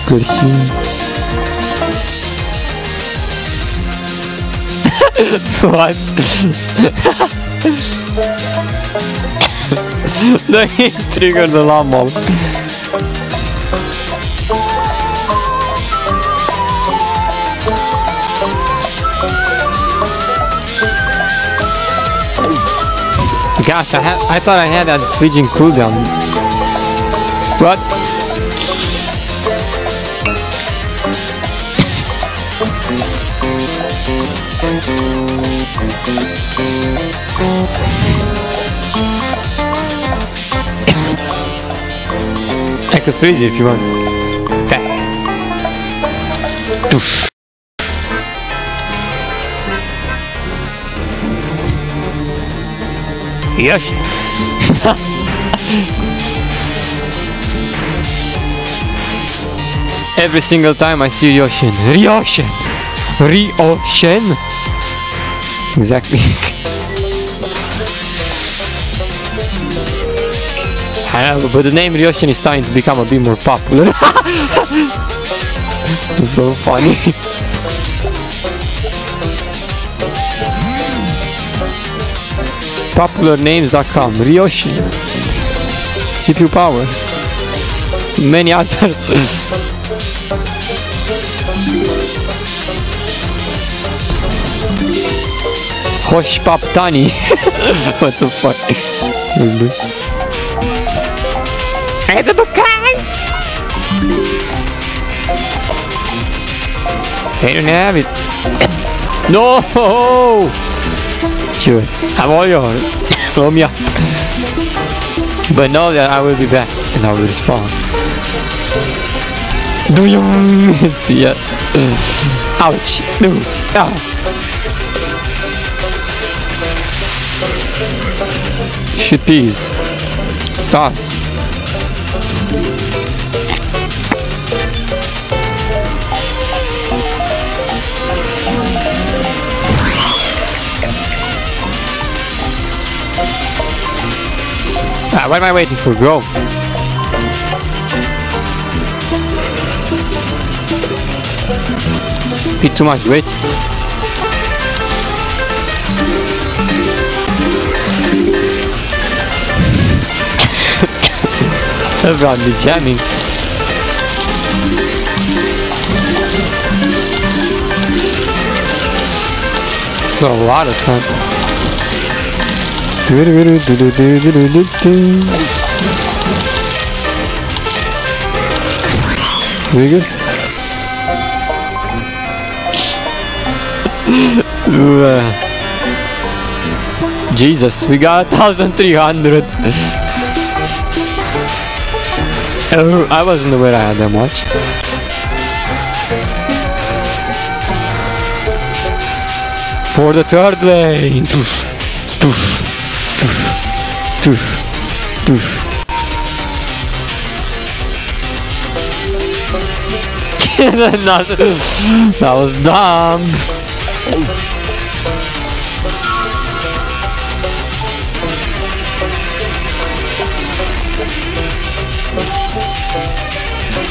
Good. What? no, he triggered the llama. Gosh, I I thought I had that fleeting cooldown. What? Can freeze it if you want. Doof. Yes. Every single time I see Ryoshin. Ryoshin! Ryoshin! Exactly. But the name Ryoshin is starting to become a bit more popular. so funny. Popularnames.com Ryoshin CPU power. Many others. Hosh Pop Tani. What the fuck is this? Edible guys! They don't have it. No! Sure, I'm all yours. Blow me up. But know that I will be back and I will respawn. Do you? yes. Ouch. No. Ah. Shit peas. Stars. Ah, what am I waiting for? Go. Bit too much, wait. Everyone be jamming. It's a lot of fun. Very good. Jesus, we got 1300. oh, I wasn't aware I had that much. For the third lane. Doof, doof. That, was dumb.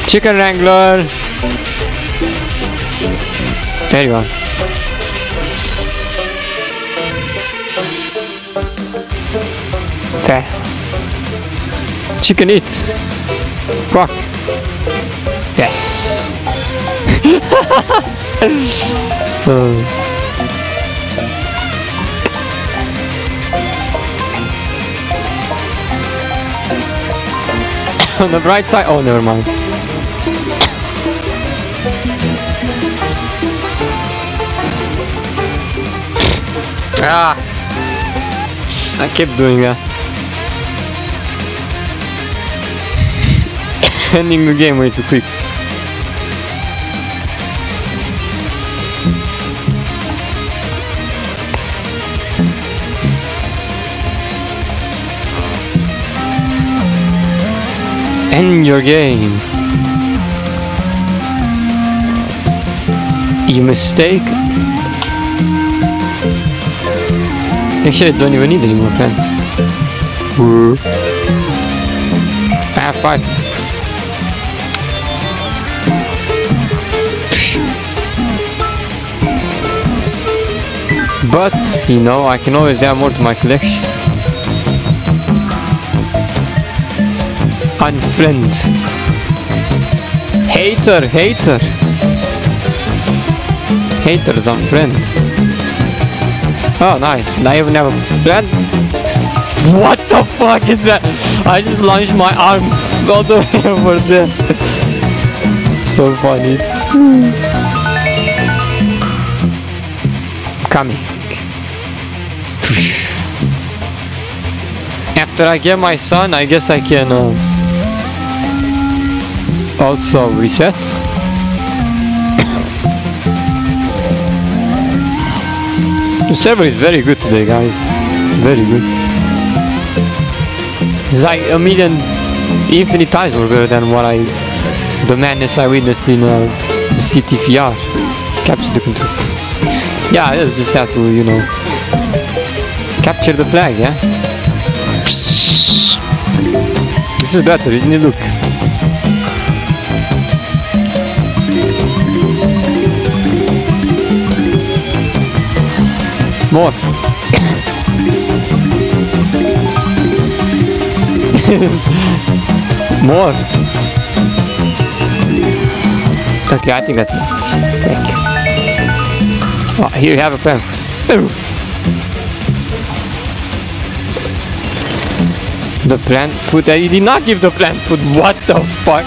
Chicken Wrangler. There you are. Okay. Chicken eat. Quack. Yes. Oh. On the bright side, oh never mind. Ah, I keep doing that. Ending the game way too quick. End your game. You mistake. Actually, I don't even need any more plants. Woo. But, you know, I can always add more to my collection. Unfriend. Hater, hater. Haters unfriend. Oh, nice. Now you never. What the fuck is that? I just launched my arm all the way over there. so funny. Hmm. Coming. After I get my son, I guess I can uh, also reset. The server is very good today, guys. Very good. It's like a million infinite times more better than what I, the madness I witnessed in uh, CTVR. Capture the control. Yeah, it's just have to, you know, capture the flag, yeah? This is better, isn't it? Look. More. More. Okay, I think that's enough. Thank you. Oh, here you have a pen. The plant food. You did not give the plant food. What the fuck?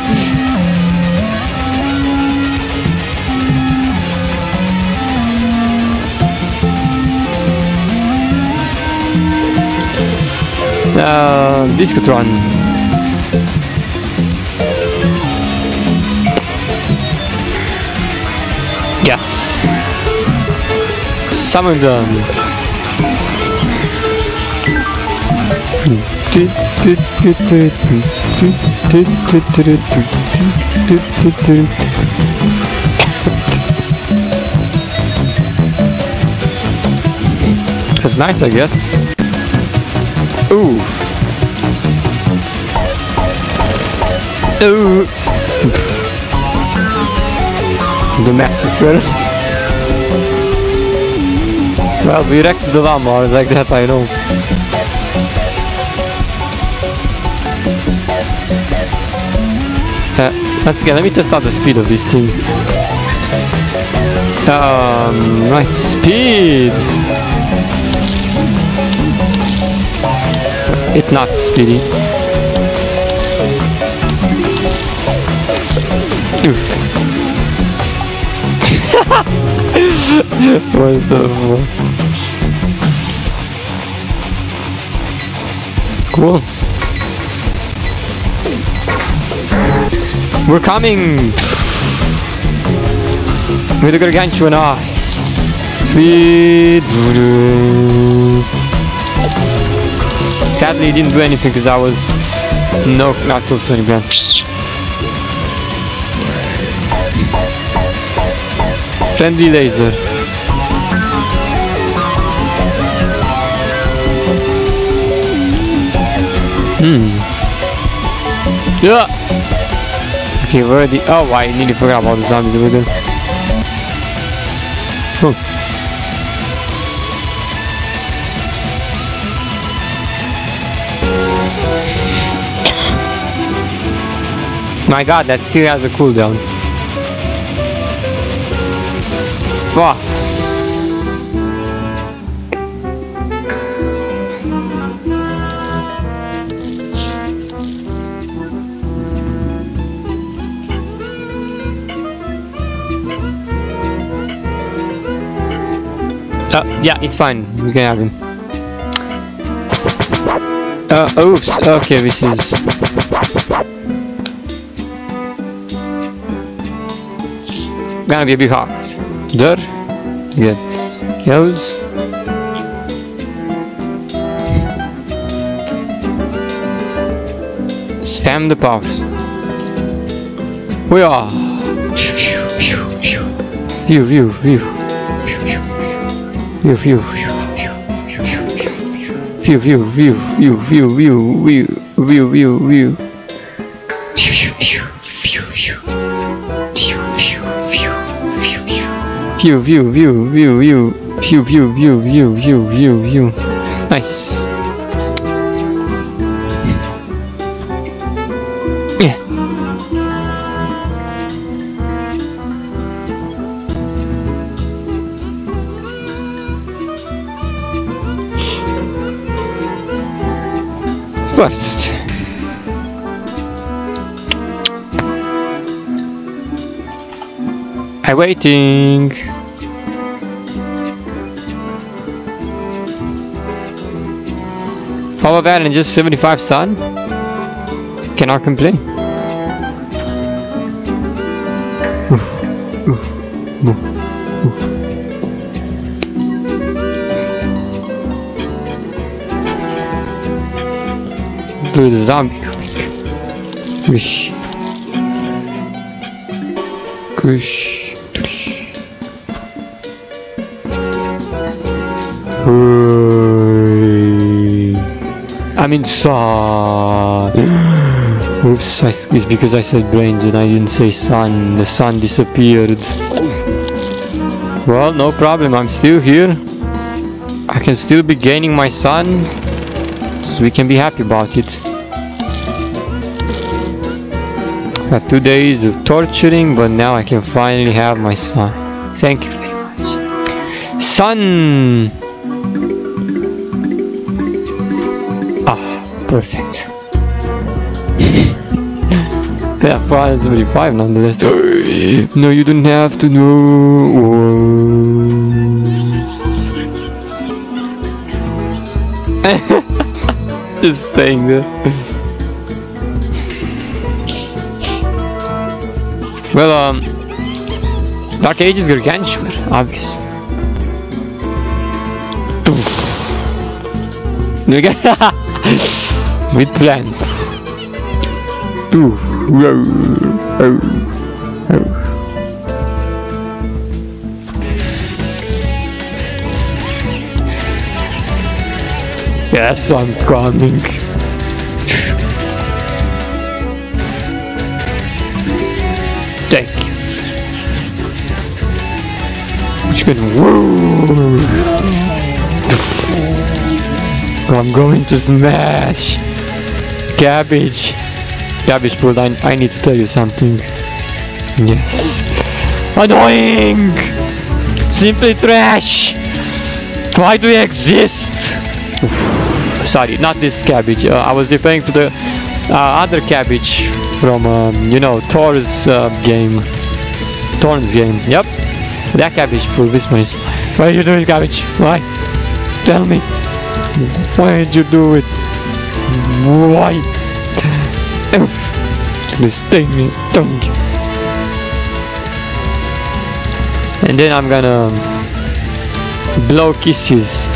Uh, Discotron. Yes. Summon them. That's nice, I guess. Ooh. Ooh. The massacre. well, we wrecked the llama, like that I know. Let's get, let me test out the speed of this thing. Um, right, speed! It's not speedy. Oof. what the fuck? Cool. We're coming! With the gargantuan eyes. Speed. Sadly, it didn't do anything because I was no not close to any brand. Friendly laser. Hmm. Yeah. Okay, we're already. Oh, I nearly forgot about the zombies over there. My god, that still has a cooldown. Fuck. Uh, yeah, it's fine. You can have him. Uh, oops. Okay, this is... Gonna be a bit hard. There. Get goes. Spam the powers. We are. View, view, view. View, view. View, view, view, view, view, view, view, view, view, view. View, view, view, view, view, view, view, view, view, view, view, view. Nice. first. I'm waiting. Follow that in just 75 sun. Cannot complain. Do the zombie. Kush. I'm inside. Oops, I, it's because I said brains and I didn't say sun. The sun disappeared. Well, no problem, I'm still here. I can still be gaining my sun. We can be happy about it. Two days of torturing, but now I can finally have my son. Thank you very much. Sun! Ah, perfect. yeah, 475 nonetheless. no, you don't have to know. just staying there. Well, um, Dark Ages Gargantuar, obvious. With plan. Yes, I'm coming. Thank you. Which can. I'm going to smash cabbage. Cabbage food. I, I need to tell you something. Yes. Annoying. Simply trash. Why do you exist? Sorry, not this cabbage. Uh, I was referring to the uh, other cabbage from um, you know Thor's uh, game, Thorn's game. Yep, that cabbage for this one is. Why are you doing cabbage? Why? Tell me. Why did you do it? Why? this thing is stung. And then I'm gonna blow kisses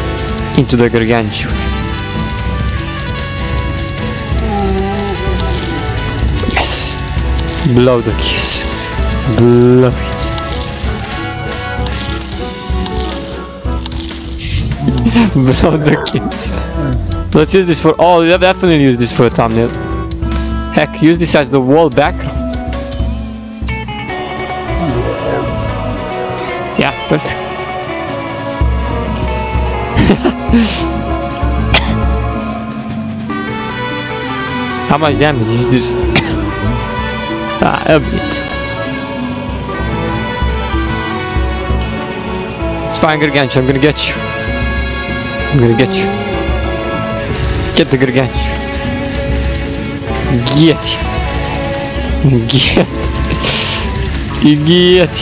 into the gargantuar. Blow the kiss. Blow it. Blow the kiss. Let's use this for all. Oh, definitely use this for a thumbnail. Heck, use this as the wall background. Yeah, perfect. How much damage is this? Ah, a bit. It's fine, Gargantuar, I'm gonna get you. I'm gonna get you. Get the Gargantuar. Get you. Get. Get.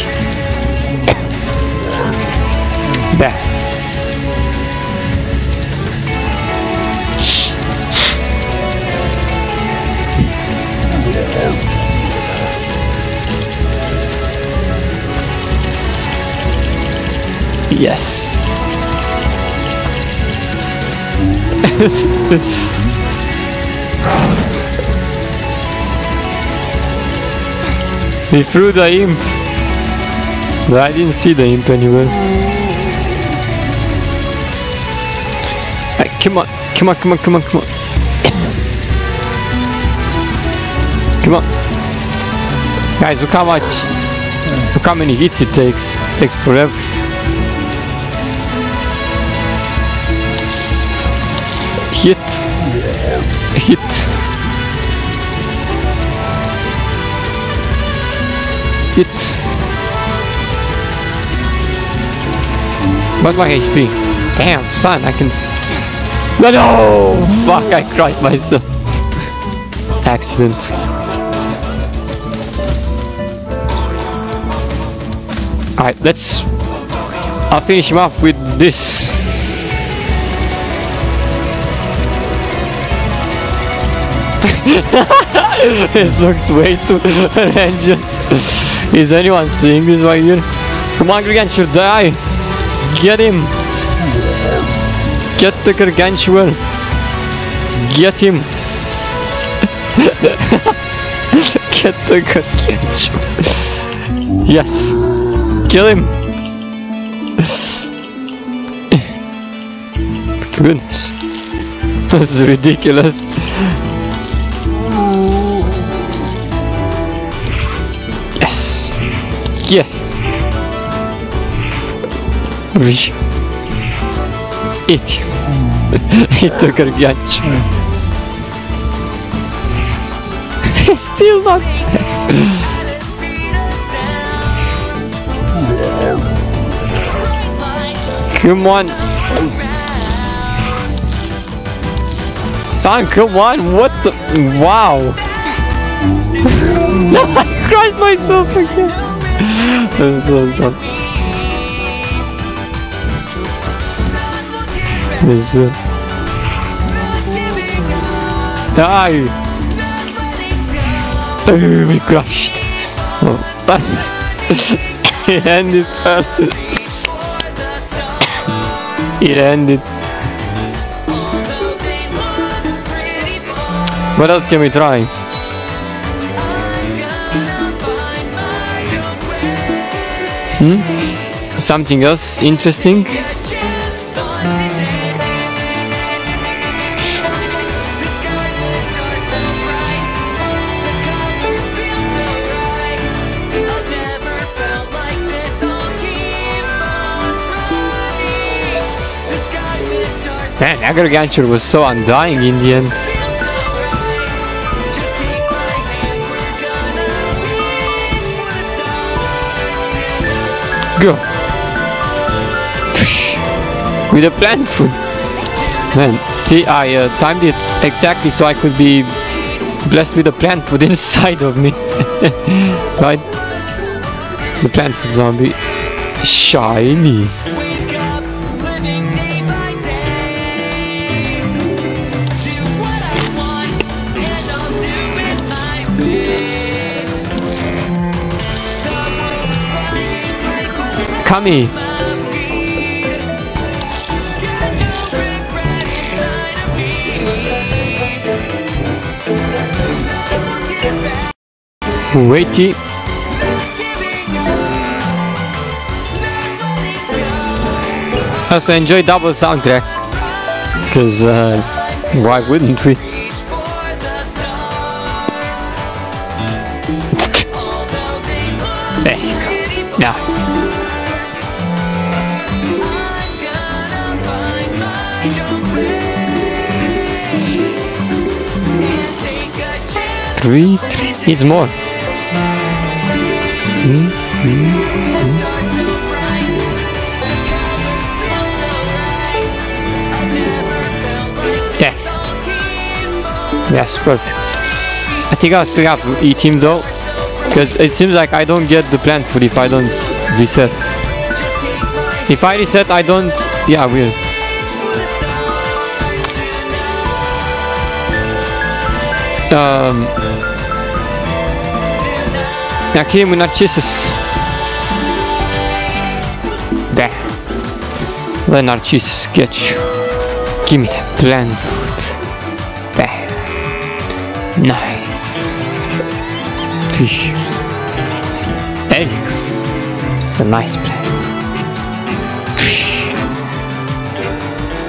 Back. Yes. he threw the imp. But I didn't see the imp anywhere. Hey, come on, come on, come on, come on, come on. Come on. Guys, look how much, look how many hits it takes. It takes forever. What's my HP? Damn, son, I can... No, no! Fuck, I cried myself. Accident. Alright, let's... I'll finish him off with this. this looks way too vengeance. Is anyone seeing this right here? Come on, should die! Get him! Get the Gargantuar! Get him! Get the Gargantuar! Yes! Kill him! Goodness. This is ridiculous. Reach. Eat. It took a ganch. Still not. Come on. Son, come on. What the? Wow. I crushed myself again. I'm so done. This one. Die! Oh, we crushed. Oh. it ended. It ended. What else can we try? Hmm? Something else interesting? Man, Agriculture was so undying in the end. Go! With a plant food! Man, see, I uh, timed it exactly so I could be blessed with a plant food inside of me. right? The plant food zombie. Shiny! Kami! Waity. Also enjoy double soundtrack. Cause uh, why wouldn't we? Three, needs more. Hmm, hmm, hmm. Yeah. Yes, perfect. I think I'll still have E-team though. Because it seems like I don't get the plant food if I don't reset. If I reset, I don't... Yeah, weird. Um, aqui, Narcissus. There. Let Narcissus get you. Give me that plant food. Nice. There you go. It's a nice plant.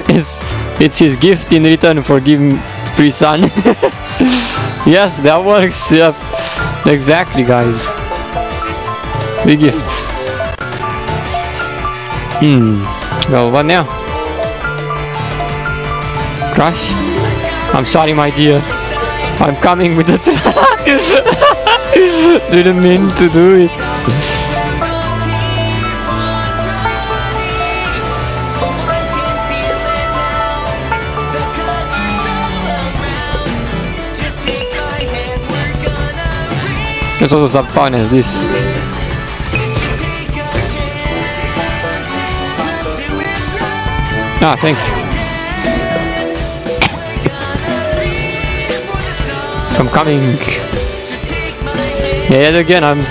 It's, it's his gift in return for giving free sun. yes, that works. Yep. Exactly, guys. The gifts. Hmm. Well, what now? Crush? I'm sorry, my dear. I'm coming with the truck. Didn't mean to do it. There's also some fun in this. Ah, thank you. I'm coming. Yeah, yet again, I'm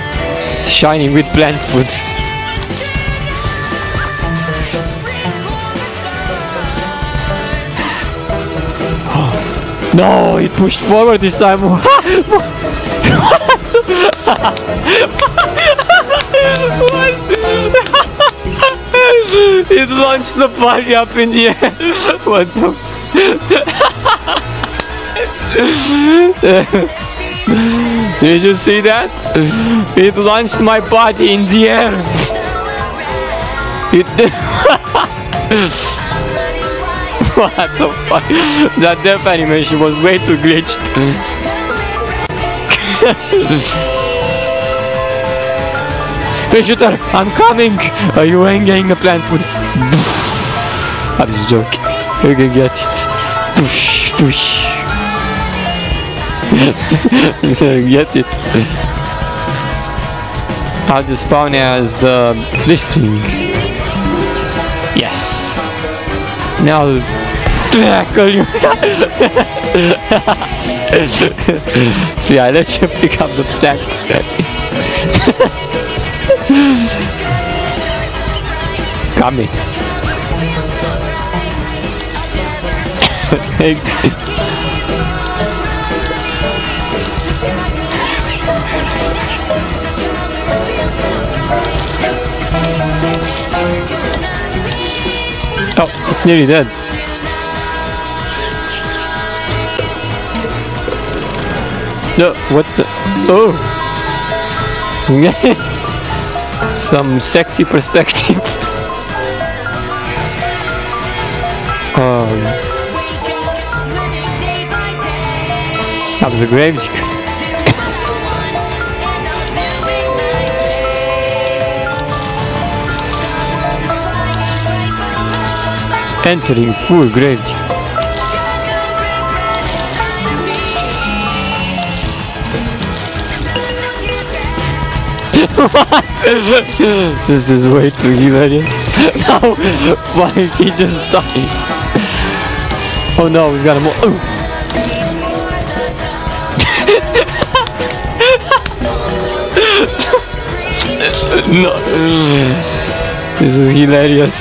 shining with plant food. no, it pushed forward this time. it launched the body up in the air. what the? Did you see that? It launched my body in the air. It. what the fuck? That death animation was way too glitched. Shooter, I'm coming! Are you hanging a plant food? I'm just joking. You can get it. Tush, tush. get it. How to spawn as uh, thing. Yes. Now tackle you. See, I let you pick up the plant. Coming. oh, it's nearly dead. No, what the? Oh! Some sexy perspective. um, that was a grave. Entering full grave digger. this is way too hilarious. no, why he just died? Oh no, we've got him. Oh. no, this is hilarious.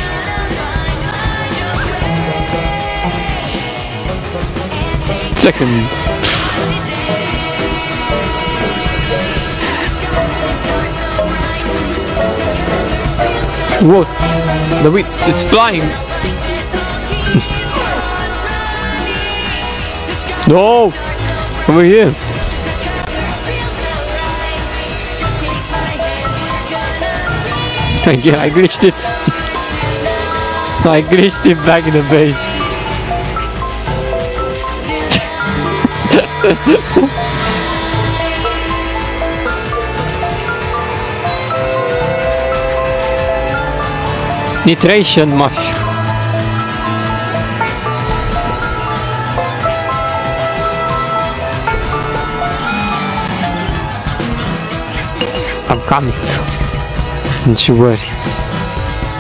Second. What? The wind, it's flying. no! Over here. yeah, I glitched it. I glitched it back in the base. Nitration mushroom. I'm coming. Don't you worry.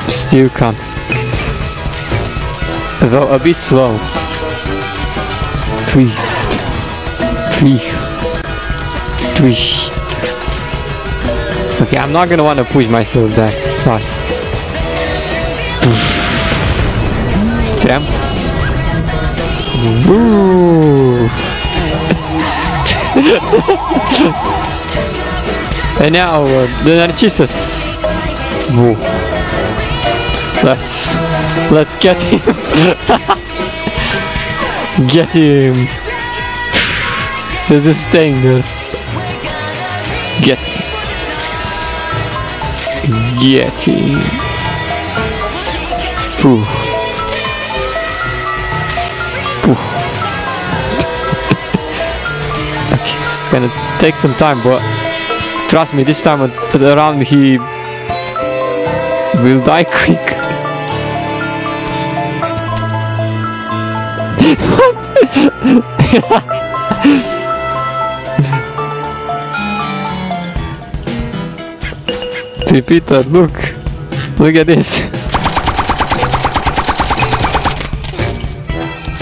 Still coming. Though a bit slow. Three. Three. Three. Okay, I'm not gonna want to push myself back. Sorry. Stamp. Woo! and now uh, the Narcissus. Woo. Let's let's get him. get him. They're just staying there. Get him. Get him. Ooh. Okay, it's gonna take some time, but trust me, this time around he will die quick. See Peter, look, look at this.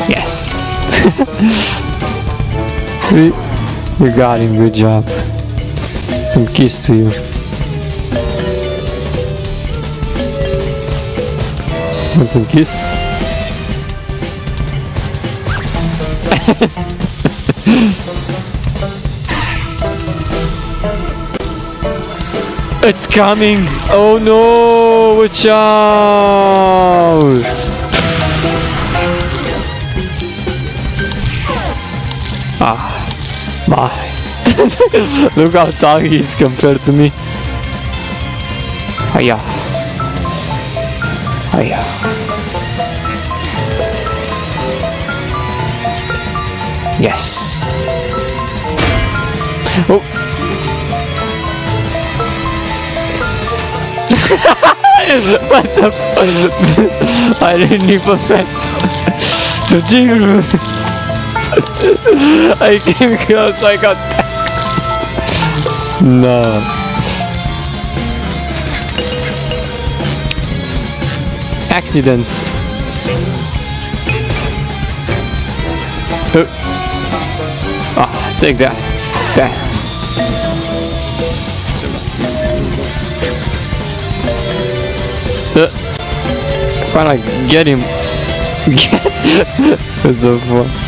we, we got him, good job. Some kiss to you. Want some kiss? it's coming! Oh no! Watch out! My. Look how tall he is compared to me. Hiya. Hiya. Yes. Oh. what the I didn't even bet. To jingle. I came close, I got No. Accidents. Ah, take that. Damn. Uh. Finally get him. What the fuck?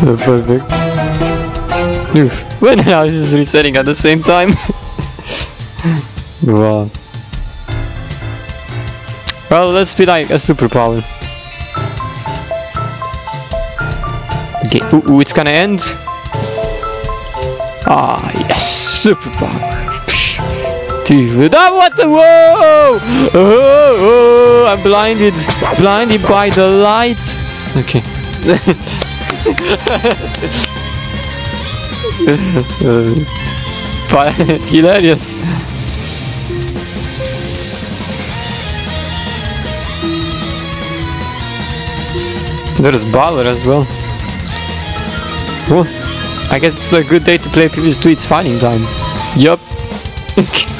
Perfect. Oof. When I was just resetting at the same time. wow. Well, let's be like a superpower. Okay, ooh, ooh, it's gonna end. Ah, yes, superpower. Dude, what the whoa! Oh, oh, I'm blinded, blinded by the lights. Okay. hilarious. There's Baller as well. Well, I guess it's a good day to play PvZ 2 its fighting time. Yup.